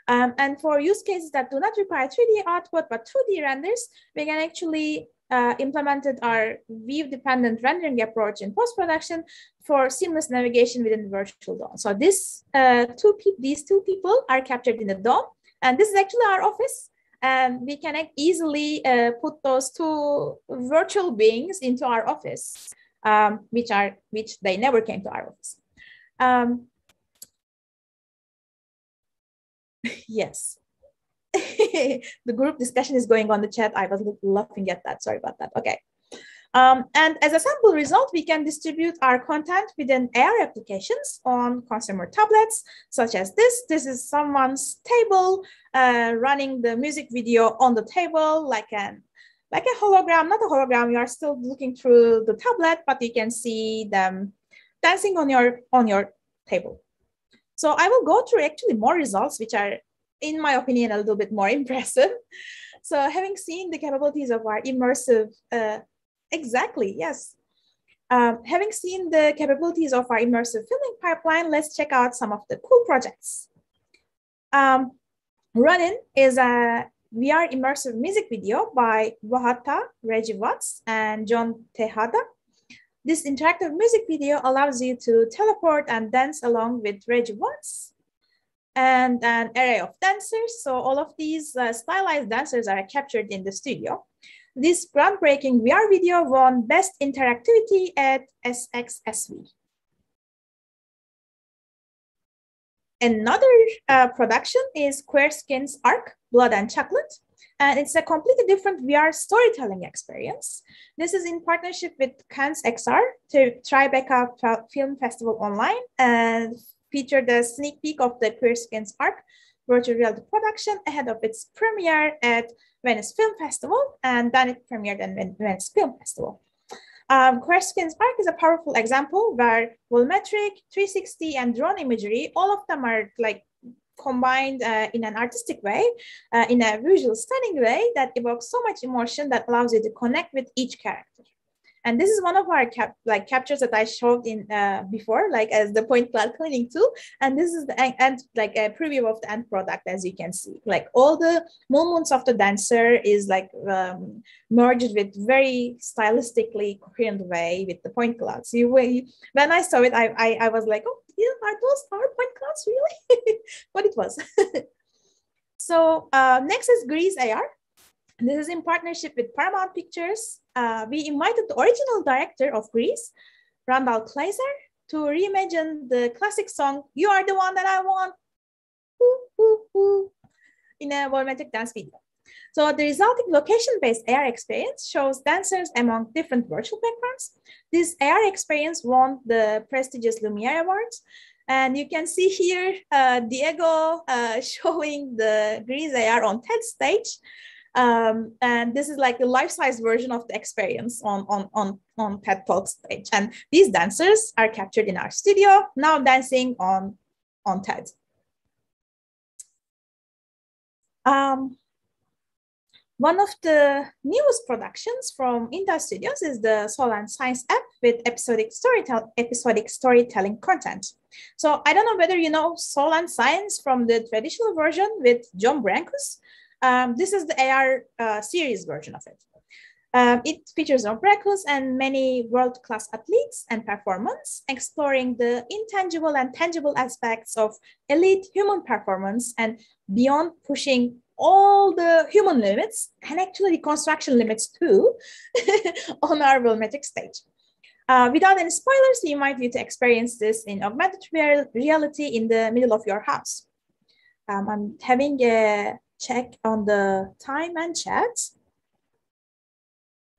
Um, and for use cases that do not require 3D output but 2D renders, we can actually uh, implemented our view-dependent rendering approach in post-production for seamless navigation within the virtual dome. So this uh, two these two people are captured in the dome, and this is actually our office and we can easily uh, put those two virtual beings into our office, um, which are which they never came to our office. Um, yes. the group discussion is going on the chat. I was laughing at that. Sorry about that. Okay. Um, and as a sample result, we can distribute our content within AR applications on consumer tablets, such as this. This is someone's table uh, running the music video on the table like an like a hologram, not a hologram. You are still looking through the tablet, but you can see them dancing on your on your table. So I will go through actually more results, which are, in my opinion, a little bit more impressive. So having seen the capabilities of our immersive uh, Exactly, yes. Um, having seen the capabilities of our immersive filming pipeline, let's check out some of the cool projects. Um, Run-In is a VR immersive music video by Vahata, Reggie Watts, and John Tejada. This interactive music video allows you to teleport and dance along with Reggie Watts and an array of dancers. So all of these uh, stylized dancers are captured in the studio. This groundbreaking VR video won Best Interactivity at SXSW. Another uh, production is Queerskins Ark, Blood and Chocolate. And it's a completely different VR storytelling experience. This is in partnership with Cannes XR to Tribeca Film Festival Online and featured a sneak peek of the Queerskins Ark virtual reality production ahead of its premiere at Venice Film Festival, and then it premiered at Venice Film Festival. Um, Queerskins Ark is a powerful example where volumetric, 360, and drone imagery, all of them are like combined uh, in an artistic way, uh, in a visual stunning way that evokes so much emotion that allows you to connect with each character. And this is one of our cap like captures that I showed in uh, before, like as the point cloud cleaning tool. And this is the end, like a preview of the end product, as you can see. Like all the movements of the dancer is like um, merged with very stylistically coherent way with the point clouds. You, when I saw it, I, I, I was like, oh, yeah, are those point clouds really? but it was. so uh, next is Grease AR. This is in partnership with Paramount Pictures. Uh, we invited the original director of Grease, Randall Kleiser, to reimagine the classic song, You Are the One That I Want, in a volumetric dance video. So the resulting location-based AR experience shows dancers among different virtual backgrounds. This AR experience won the prestigious Lumiere Awards. And you can see here uh, Diego uh, showing the Grease AR on TED stage. Um, and this is like a life-size version of the experience on, on, on, on TED Talk stage. And these dancers are captured in our studio, now dancing on, on TED. Um, one of the newest productions from Intel Studios is the Soul and Science app with episodic, storytell episodic storytelling content. So I don't know whether you know Soul and Science from the traditional version with John Brenkus. Um, this is the AR uh, series version of it. Um, it features John Brenkus and many world-class athletes and performance, exploring the intangible and tangible aspects of elite human performance and beyond pushing all the human limits and actually construction limits too on our volumetric stage. Uh, without any spoilers, you might need to experience this in augmented reality in the middle of your house. Um, I'm having a check on the time and chat.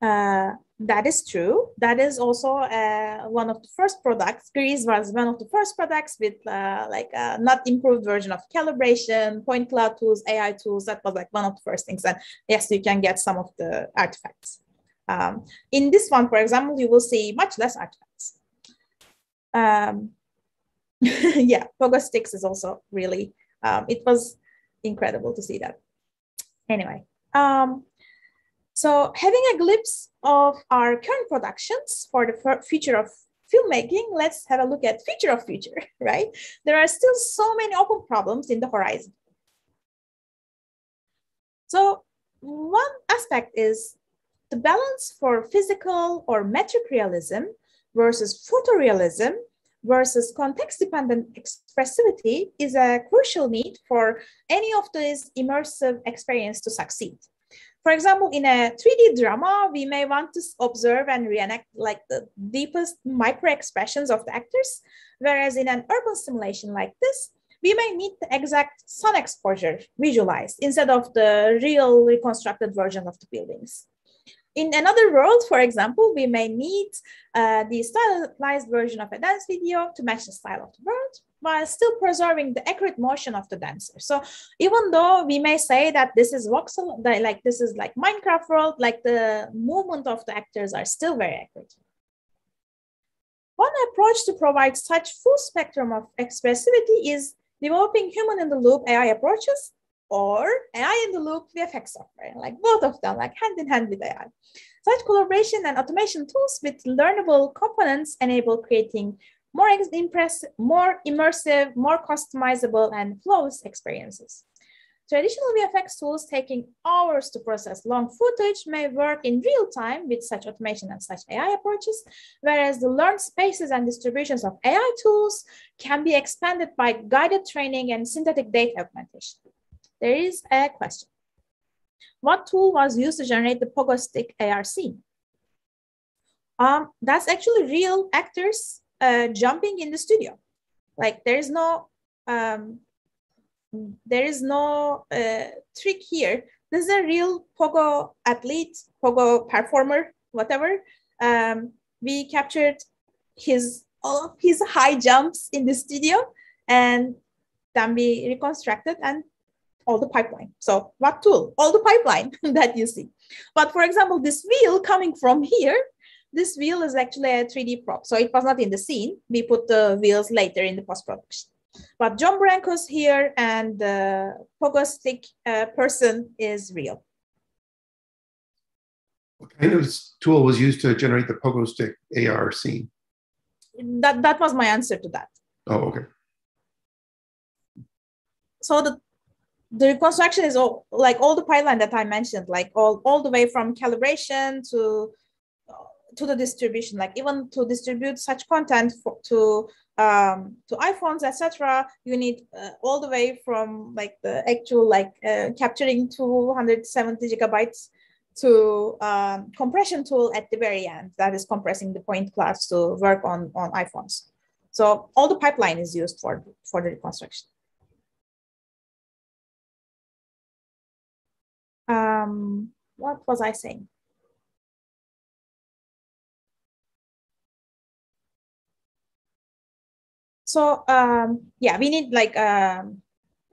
Uh, that is true. That is also uh, one of the first products. Grease was one of the first products with uh, like a not improved version of calibration, point cloud tools, AI tools. That was like one of the first things. And yes, you can get some of the artifacts. Um, in this one, for example, you will see much less artifacts. Um, yeah, Pogo Sticks is also really, um, it was incredible to see that. Anyway, um, so having a glimpse of our current productions for the future of filmmaking, let's have a look at future of future, right? There are still so many open problems in the horizon. So one aspect is the balance for physical or metric realism versus photorealism versus context-dependent expressivity is a crucial need for any of these immersive experience to succeed. For example, in a 3D drama, we may want to observe and reenact like the deepest micro expressions of the actors, whereas in an urban simulation like this, we may need the exact sun exposure visualized instead of the real reconstructed version of the buildings. In another world, for example, we may need uh, the stylized version of a dance video to match the style of the world while still preserving the accurate motion of the dancer. So even though we may say that this is voxel, like this is like Minecraft world, like the movement of the actors are still very accurate. One approach to provide such full spectrum of expressivity is developing human in the loop AI approaches or AI in the loop VFX software, like both of them, like hand in hand with AI. Such collaboration and automation tools with learnable components enable creating more impressive, more immersive, more customizable, and flawless experiences. Traditional VFX tools taking hours to process long footage may work in real time with such automation and such AI approaches, whereas the learned spaces and distributions of AI tools can be expanded by guided training and synthetic data augmentation. There is a question. What tool was used to generate the pogo stick AR scene? Um, that's actually real actors uh, jumping in the studio. Like there is no um, there is no uh, trick here. This is a real pogo athlete, pogo performer, whatever. Um, we captured his all of his high jumps in the studio, and then we reconstructed and all the pipeline. So what tool? All the pipeline that you see. But for example, this wheel coming from here this wheel is actually a 3D prop. So it was not in the scene. We put the wheels later in the post-production. But John Brenkus here and the pogo stick uh, person is real. What kind of tool was used to generate the pogo stick AR scene? That, that was my answer to that. Oh, okay. So the the reconstruction is all like all the pipeline that I mentioned, like all, all the way from calibration to to the distribution, like even to distribute such content for, to um, to iPhones, etc. You need uh, all the way from like the actual like uh, capturing 270 gigabytes to um, compression tool at the very end that is compressing the point clouds to work on on iPhones. So all the pipeline is used for for the reconstruction. Um, what was I saying? So um, yeah, we need like um,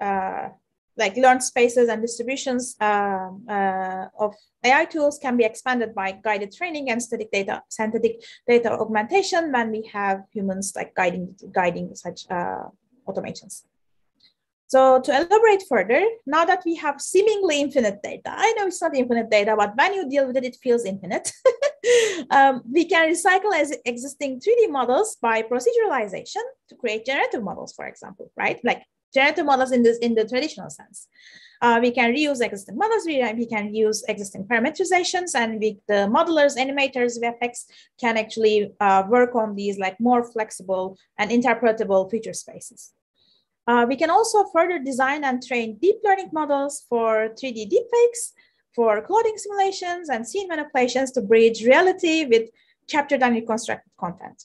uh, like learned spaces and distributions um, uh, of AI tools can be expanded by guided training and static data, synthetic data augmentation when we have humans like guiding guiding such uh, automations. So to elaborate further, now that we have seemingly infinite data, I know it's not infinite data, but when you deal with it, it feels infinite. um, we can recycle as existing 3D models by proceduralization to create generative models, for example, right? Like generative models in this in the traditional sense. Uh, we can reuse existing models, we, we can use existing parameterizations, and we, the modelers, animators, VFX can actually uh, work on these like more flexible and interpretable feature spaces. Uh, we can also further design and train deep learning models for 3D deepfakes, for clothing simulations and scene manipulations to bridge reality with captured and reconstructed content.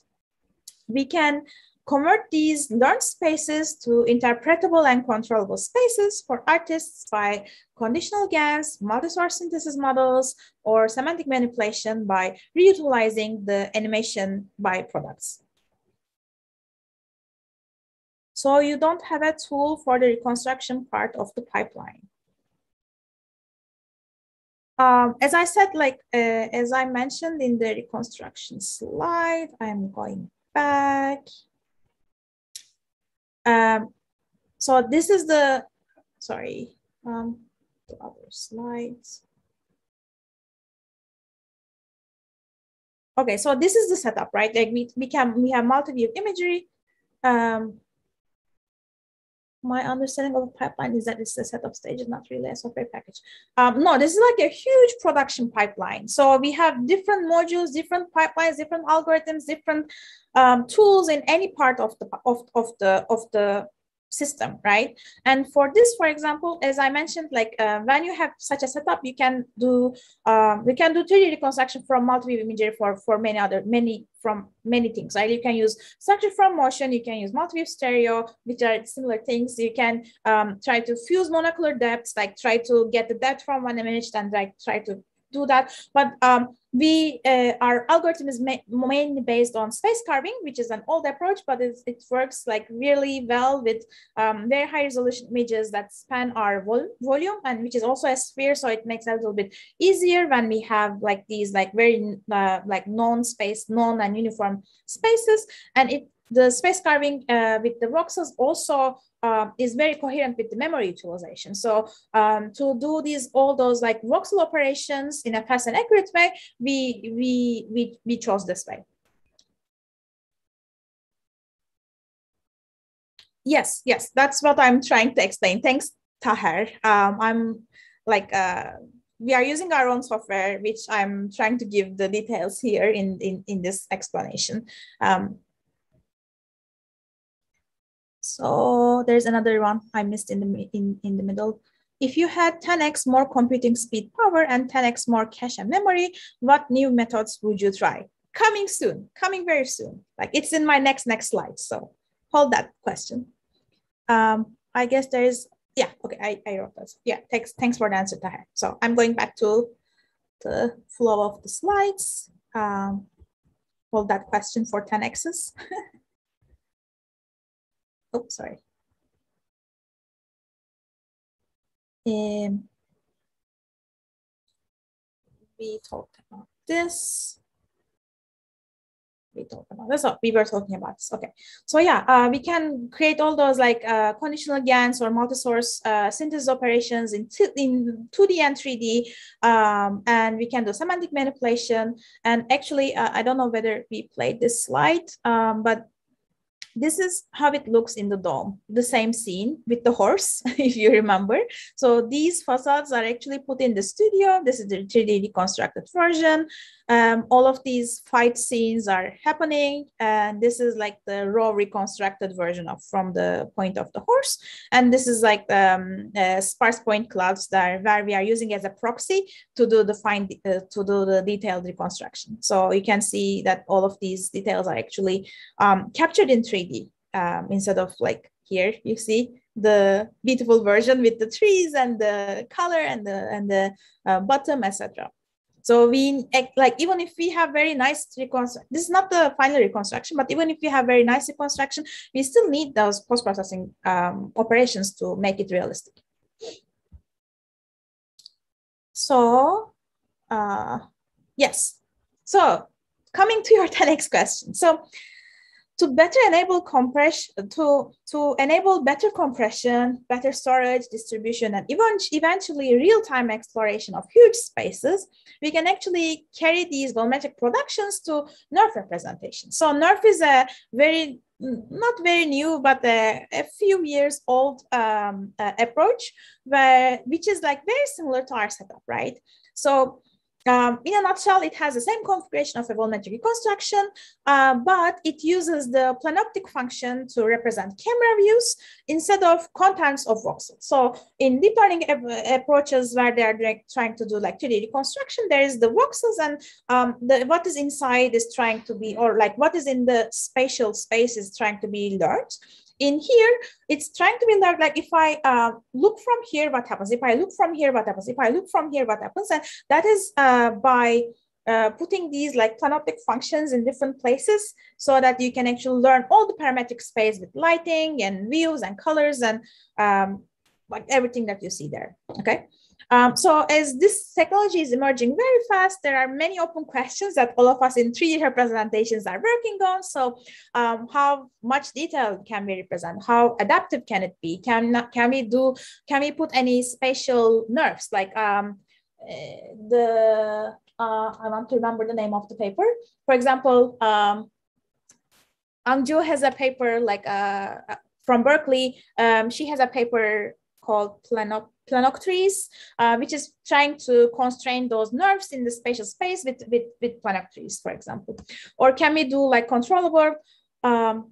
We can convert these learned spaces to interpretable and controllable spaces for artists by conditional GANs, multi-source synthesis models, or semantic manipulation by reutilizing the animation byproducts. So you don't have a tool for the reconstruction part of the pipeline. Um, as I said, like, uh, as I mentioned in the reconstruction slide, I'm going back. Um, so this is the, sorry, um, the other slides. Okay, so this is the setup, right? Like we, we can, we have multi-view imagery. Um, my understanding of a pipeline is that it's a set of stages, not really a software package. Um, no, this is like a huge production pipeline. So we have different modules, different pipelines, different algorithms, different um, tools in any part of the of, of the of the system, right? And for this, for example, as I mentioned, like uh, when you have such a setup, you can do um, we can do 3D reconstruction from multi-view imagery for for many other many from many things, right? You can use structure from motion, you can use multi-view stereo, which are similar things. You can um, try to fuse monocular depths, like try to get the depth from one image and like try to do that. But um, we uh, our algorithm is ma mainly based on space carving, which is an old approach, but it, works like really well with um, very high resolution images that span our vol volume and which is also a sphere. So it makes it a little bit easier when we have like these like very uh, like non-space, non and uniform spaces. And it the space carving uh, with the voxels also uh, is very coherent with the memory utilization. So um, to do these all those like voxel operations in a fast and accurate way, we we we we chose this way. Yes, yes, that's what I'm trying to explain. Thanks, Taher. Um, I'm like uh, we are using our own software, which I'm trying to give the details here in in in this explanation. Um, so there's another one I missed in the, in, in the middle. If you had 10x more computing speed power and 10x more cache and memory, what new methods would you try? Coming soon, coming very soon. Like it's in my next, next slide. So hold that question. Um, I guess there is, yeah, okay, I, I wrote this. Yeah, thanks, thanks for the answer, Taher. So I'm going back to the flow of the slides. Um, hold that question for 10x's. oh, sorry. Um, we talked about this. we talked about this. So we were talking about this. Okay. So yeah, uh, we can create all those like uh, conditional GANs or multi-source uh, synthesis operations in, in 2D and 3D. Um, and we can do semantic manipulation. And actually, uh, I don't know whether we played this slide, um, but this is how it looks in the dome, the same scene with the horse, if you remember. So these facades are actually put in the studio. This is the 3D reconstructed version. Um, all of these fight scenes are happening. And this is like the raw reconstructed version of from the point of the horse. And this is like um, uh, sparse point clouds that are, where we are using as a proxy to do the fine, uh, to do the detailed reconstruction. So you can see that all of these details are actually um, captured in 3D um, instead of like here, you see the beautiful version with the trees and the color and the, and the uh, bottom, etc. So we like even if we have very nice reconstruction, this is not the final reconstruction, but even if we have very nice reconstruction, we still need those post-processing um, operations to make it realistic. So uh, yes, so coming to your 10x question. So to better enable compression, to, to enable better compression, better storage, distribution, and even eventually real-time exploration of huge spaces, we can actually carry these volumetric productions to NeRF representation. So NeRF is a very, not very new, but a, a few years old um, uh, approach, where, which is like very similar to our setup, right? So um, in a nutshell, it has the same configuration of a volumetric reconstruction, uh, but it uses the plenoptic function to represent camera views instead of contents of voxels. So in deep learning approaches where they are trying to do like 3D reconstruction, there is the voxels and um, the, what is inside is trying to be, or like what is in the spatial space is trying to be learned in here, it's trying to be like, like if I uh, look from here, what happens? If I look from here, what happens? If I look from here, what happens? And that is uh, by uh, putting these like plenoptic functions in different places so that you can actually learn all the parametric space with lighting and views and colors and um, like everything that you see there, okay? Um, so as this technology is emerging very fast, there are many open questions that all of us in 3D representations are working on. So um, how much detail can we represent? How adaptive can it be? Can, can we do, can we put any spatial NeRFs like um, uh, the, uh, I want to remember the name of the paper. For example, um, Angjoo has a paper like uh, from Berkeley. Um, she has a paper called Planop PlenOctrees, uh, which is trying to constrain those NeRFs in the spatial space with, with, with PlenOctrees, for example. Or can we do like controllable um,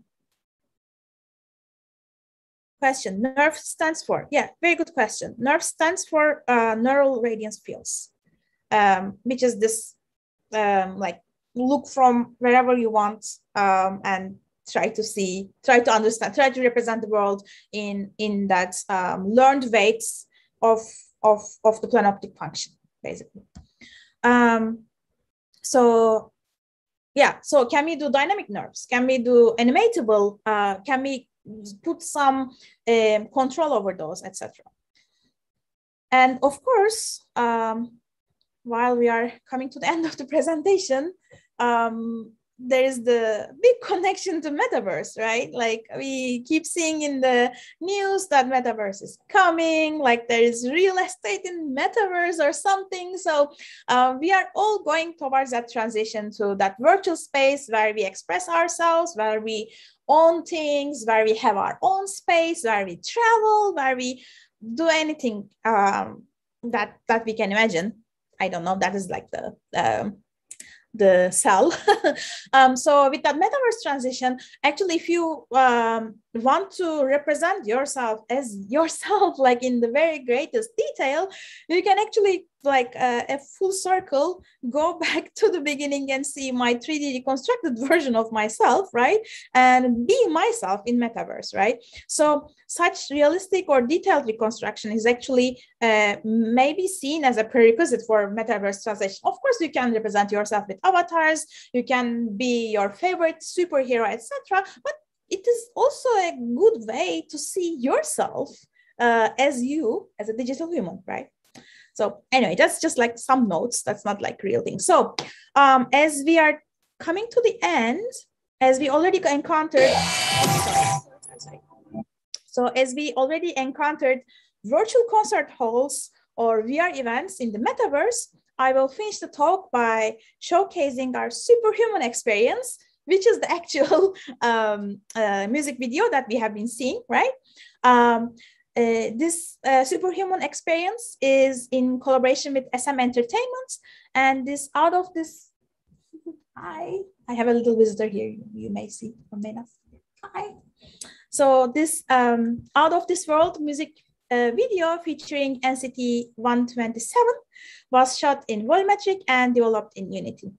question? NeRF stands for, yeah, very good question. NeRF stands for uh, neural radiance fields, um, which is this um, like look from wherever you want um, and try to see, try to understand, try to represent the world in, in that um, learned weights of, of, of the plenoptic function, basically. Um, so yeah, so can we do dynamic NeRFs Can we do animatable? Uh, can we put some um, control over those, etc. And of course, um, while we are coming to the end of the presentation, um, there is the big connection to metaverse right? Like we keep seeing in the news that metaverse is coming like there is real estate in metaverse or something. So uh, we are all going towards that transition to that virtual space where we express ourselves where we own things where we have our own space where we travel where we do anything um, that that we can imagine. I don't know that is like the um, the cell. um, so with that metaverse transition, actually, if you um, want to represent yourself as yourself, like in the very greatest detail, you can actually like uh, a full circle, go back to the beginning and see my 3D reconstructed version of myself, right? And be myself in metaverse, right? So such realistic or detailed reconstruction is actually uh, maybe seen as a prerequisite for metaverse translation. Of course, you can represent yourself with avatars, you can be your favorite superhero, etc. But it is also a good way to see yourself uh, as you, as a digital human, right? So anyway, that's just like some notes. That's not like real things. So um, as we are coming to the end, as we already encountered, so as we already encountered virtual concert halls or VR events in the metaverse, I will finish the talk by showcasing our superhuman experience, which is the actual um, uh, music video that we have been seeing, right? Um, uh, this uh, superhuman experience is in collaboration with SM Entertainment, and this out of this, hi, I have a little visitor here. You may see or may not. Hi. So this um, out of this world music uh, video featuring NCT 127 was shot in volumetric and developed in Unity.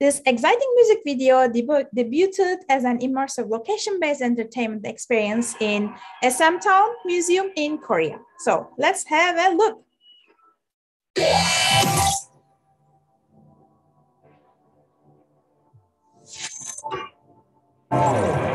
This exciting music video deb debuted as an immersive location-based entertainment experience in SM Town Museum in Korea. So let's have a look. If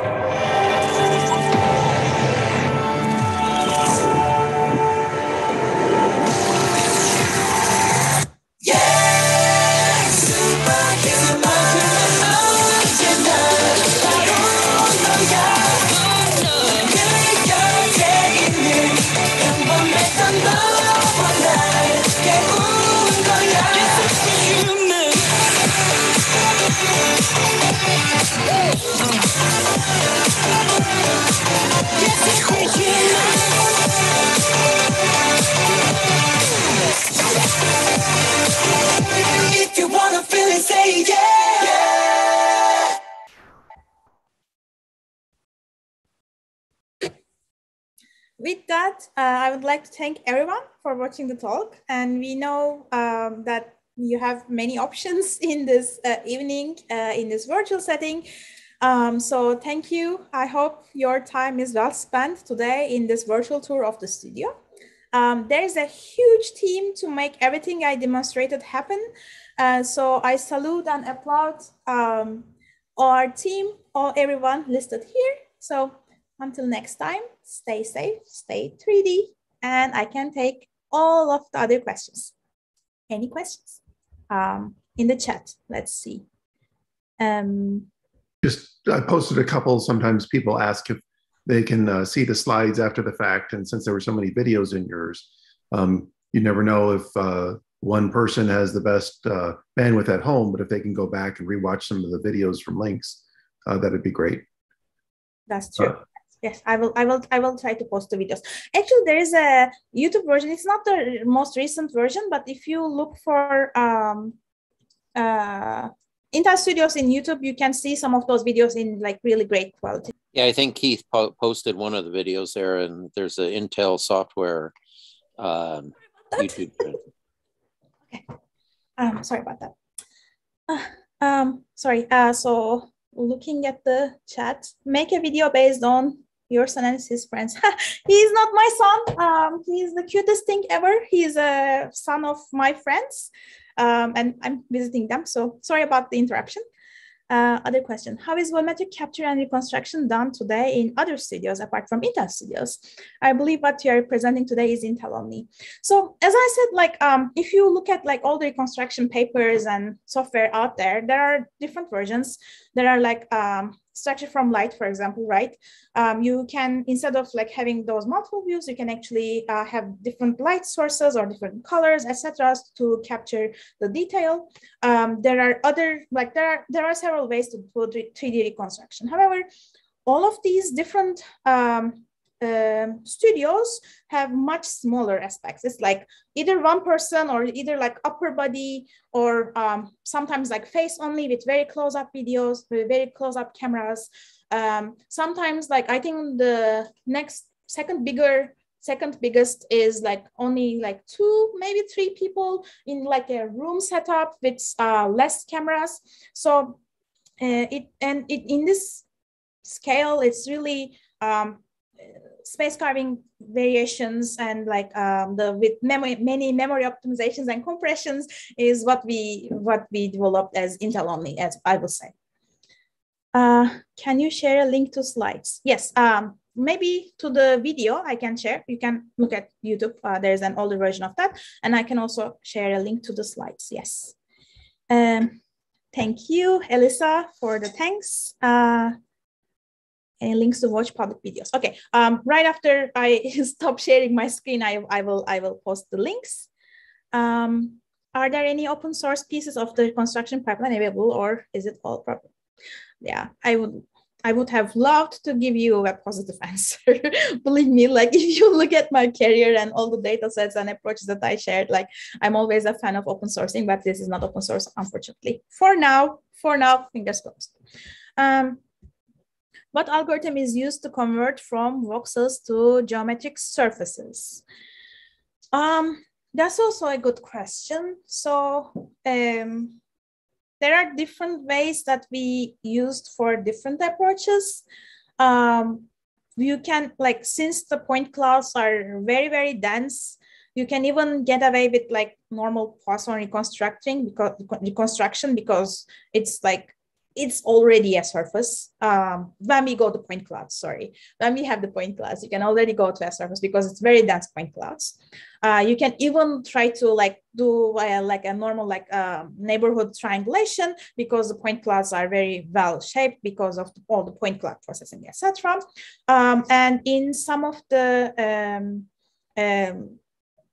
With that, uh, I would like to thank everyone for watching the talk. And we know um, that you have many options in this uh, evening, uh, in this virtual setting. Um, so thank you. I hope your time is well spent today in this virtual tour of the studio. Um, there is a huge team to make everything I demonstrated happen. Uh, so I salute and applaud um, our team, or everyone listed here. So until next time, stay safe, stay 3D, and I can take all of the other questions. Any questions? Um, in the chat, let's see. Um, Just I posted a couple. Sometimes people ask if they can uh, see the slides after the fact, and since there were so many videos in yours, um, you never know if uh, one person has the best uh, bandwidth at home, but if they can go back and rewatch some of the videos from links, uh, that'd be great. That's true. Yes, I will. I will. I will try to post the videos. Actually, there is a YouTube version. It's not the most recent version, but if you look for um, uh, Intel Studios in YouTube, you can see some of those videos in like really great quality. Yeah, I think Keith po- posted one of the videos there, and there's an Intel software um, YouTube. Okay. Um, sorry about that. Uh, um, sorry. Uh, so looking at the chat, make a video based on your son and his friends. he's not my son. Um, he's the cutest thing ever. He's a son of my friends. Um, and I'm visiting them. So sorry about the interruption. Uh, other question, how is volumetric capture and reconstruction done today in other studios apart from Intel studios? I believe what you are presenting today is Intel only. So as I said, like um, if you look at like all the reconstruction papers and software out there, there are different versions. There are like um, from light, for example, right? Um, you can, instead of like having those multiple views, you can actually uh, have different light sources or different colors, etc., to capture the detail. Um, there are other, like there are, there are several ways to do 3D reconstruction. However, all of these different um, um, studios have much smaller aspects. It's like either one person or either like upper body or um, sometimes like face only with very close up videos, with very close up cameras. Um, sometimes like I think the next second bigger second biggest is like only like two maybe three people in like a room setup with uh, less cameras so uh, it and it in this scale it's really um, space carving variations and like um, the with memory, many memory optimizations and compressions is what we what we developed as Intel only, as I will say. Uh, can you share a link to slides? Yes, um, maybe to the video I can share. You can look at YouTube. Uh, there's an older version of that, and I can also share a link to the slides. Yes. Um, thank you, Elisa, for the thanks. Uh, any links to watch public videos. Okay, um, right after I stop sharing my screen, I, I, will, I will post the links. Um, are there any open source pieces of the construction pipeline available or is it all proper? Yeah, I would I would have loved to give you a positive answer. Believe me, like if you look at my career and all the data sets and approaches that I shared, like I'm always a fan of open sourcing, but this is not open source, unfortunately. For now, for now, fingers crossed. Um, what algorithm is used to convert from voxels to geometric surfaces? Um, that's also a good question. So um, there are different ways that we used for different approaches. Um, you can like since the point clouds are very very dense, you can even get away with like normal Poisson reconstructing because reconstruction because it's like it's already a surface. Um, when we go to point clouds, sorry, when we have the point clouds, you can already go to a surface because it's very dense point clouds. Uh, you can even try to like do uh, like a normal like uh, neighborhood triangulation because the point clouds are very well shaped because of all the point cloud processing, etc. Um, and in some of the um, um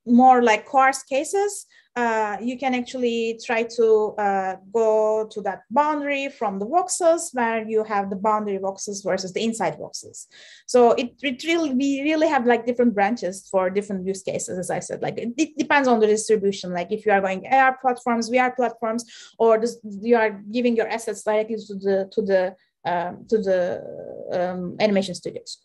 more like coarse cases, uh, you can actually try to uh, go to that boundary from the voxels where you have the boundary voxels versus the inside voxels. So it, it really, we really have like different branches for different use cases, as I said, like it, it depends on the distribution. Like if you are going AR platforms, VR platforms, or this, you are giving your assets directly to the, to the, um, to the um, animation studios.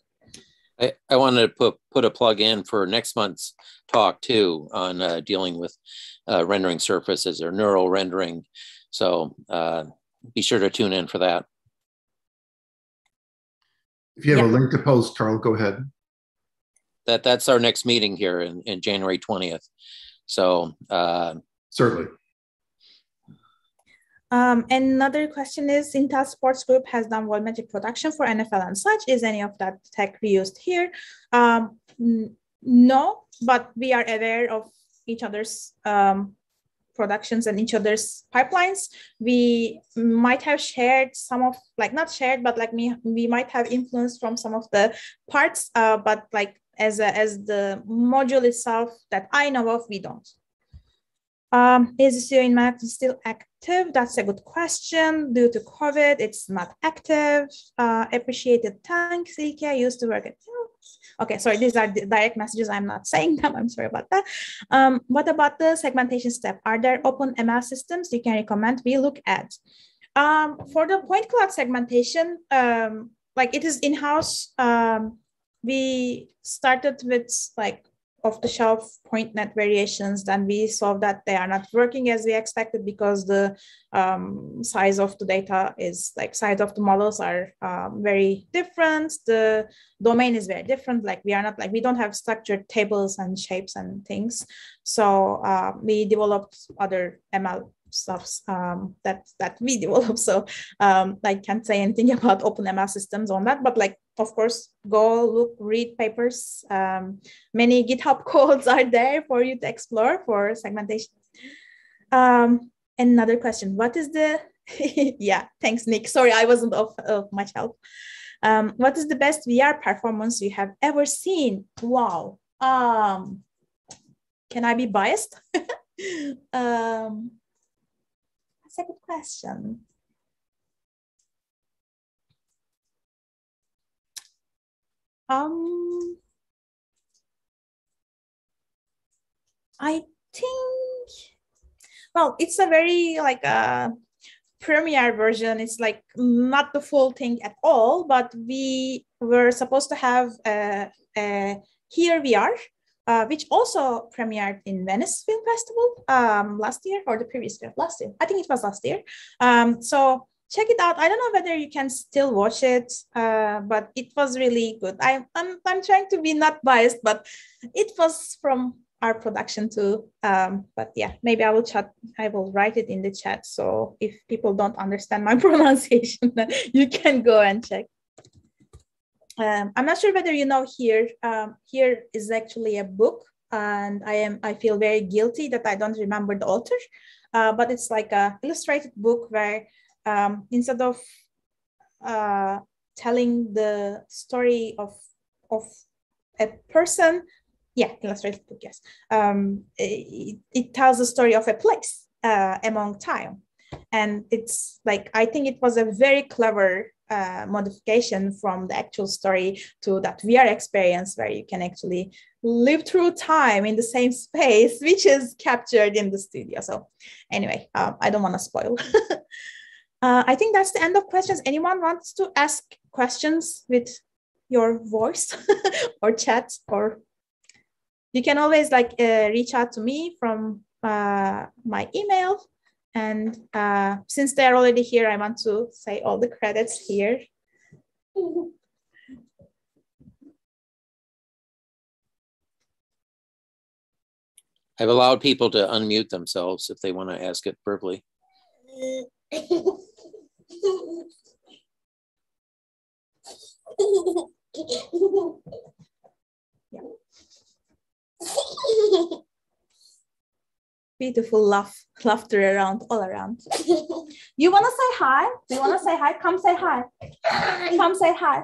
I, I wanted to put, put a plug in for next month's talk too on uh, dealing with uh, rendering surfaces or neural rendering. So uh, be sure to tune in for that. If you have yeah. a link to post, Carl, go ahead. That that's our next meeting here in, in January 20th. So uh, certainly. Um, another question is Intel Sports Group has done volumetric production for NFL and such. Is any of that tech reused here? Um, no, but we are aware of each other's um, productions and each other's pipelines. We might have shared some of like not shared, but like me, we might have influence from some of the parts, uh, but like as a, as the module itself that I know of, we don't. Um, is in Manhattan still active? That's a good question. Due to COVID, it's not active. Uh, appreciated thanks, Ilke. I used to work at Okay, sorry, these are the direct messages. I'm not saying them. I'm sorry about that. Um, what about the segmentation step? Are there open ML systems you can recommend we look at? Um, for the point cloud segmentation, um, like it is in-house, um, we started with like off the shelf PointNet variations, then we saw that they are not working as we expected because the um, size of the data is like size of the models are um, very different. The domain is very different. Like we are not like we don't have structured tables and shapes and things. So uh, we developed other ML stuffs um, that that we develop. So um, I can't say anything about OpenML systems on that, but like of course go look read papers. Um, many GitHub codes are there for you to explore for segmentation. Um, another question: What is the yeah? Thanks, Nick. Sorry, I wasn't of, of much help. Um, what is the best VR performance you have ever seen? Wow. Um, can I be biased? um, that's a good question. Um, I think, well, it's a very like a uh, premiere version. It's like not the full thing at all, but we were supposed to have a, a here VR uh, which also premiered in Venice Film Festival um, last year or the previous year, last year. I think it was last year. Um, so check it out. I don't know whether you can still watch it, uh, but it was really good. I, I'm, I'm trying to be not biased, but it was from our production too. Um, but yeah, maybe I will chat. I will write it in the chat. So if people don't understand my pronunciation, you can go and check um, I'm not sure whether you know here, um, here is actually a book and I am, I feel very guilty that I don't remember the author. uh, but it's like a illustrated book where um, instead of uh, telling the story of of a person, yeah, illustrated book, yes, um, it, it, tells the story of a place uh, among time, and it's like I think it was a very clever uh, modification from the actual story to that VR experience where you can actually live through time in the same space, which is captured in the studio. So, anyway, um, I don't want to spoil. uh, I think that's the end of questions. Anyone wants to ask questions with your voice or chat, or you can always like uh, reach out to me from uh, my email and uh, since they're already here, I want to say all the credits here. I've allowed people to unmute themselves if they want to ask it verbally. beautiful laugh, laughter around, all around. you want to say hi? Do you want to say hi? Come say hi. Come say hi.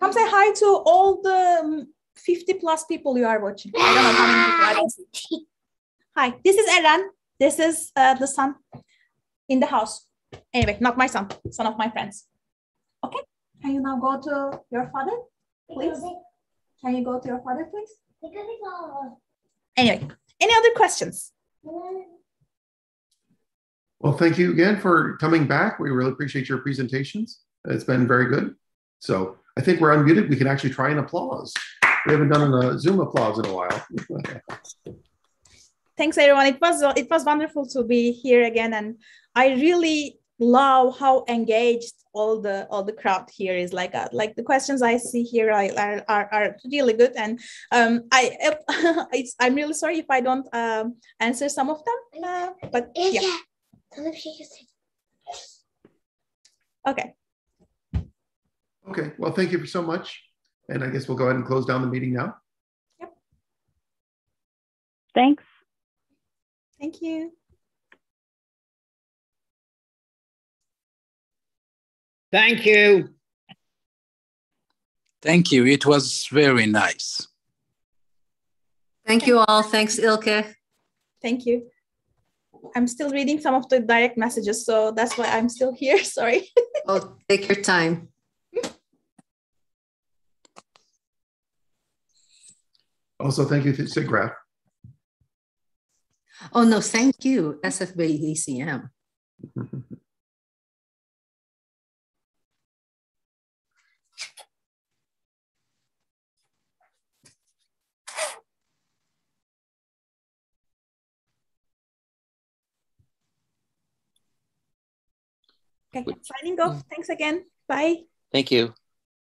Come say hi to all the 50 plus people you are watching. I don't know how many people. Hi, this is Eren. This is uh, the son in the house. Anyway, not my son, son of my friends. Okay, can you now go to your father, please? Can you go to your father, please? Anyway, any other questions? Well, thank you again for coming back. We really appreciate your presentations. It's been very good. So I think we're unmuted. We can actually try an applause. We haven't done a Zoom applause in a while. Thanks, everyone. It was it was wonderful to be here again, and I really love how engaged all the all the crowd here is. Like uh, like the questions i see here are, are, are really good. And um i i'm really sorry if i don't um answer some of them uh, but yeah okay. Okay well thank you so much. And i guess we'll go ahead and close down the meeting now. Yep. Thanks. Thank you Thank you. Thank you. It was very nice. Thank you all. Thanks, Ilke. Thank you. I'm still reading some of the direct messages, so that's why I'm still here. Sorry. oh, take your time. Also, thank you to SIGGRAPH. Oh, no, thank you, SFB Okay, signing off. Mm. Thanks again. Bye. Thank you.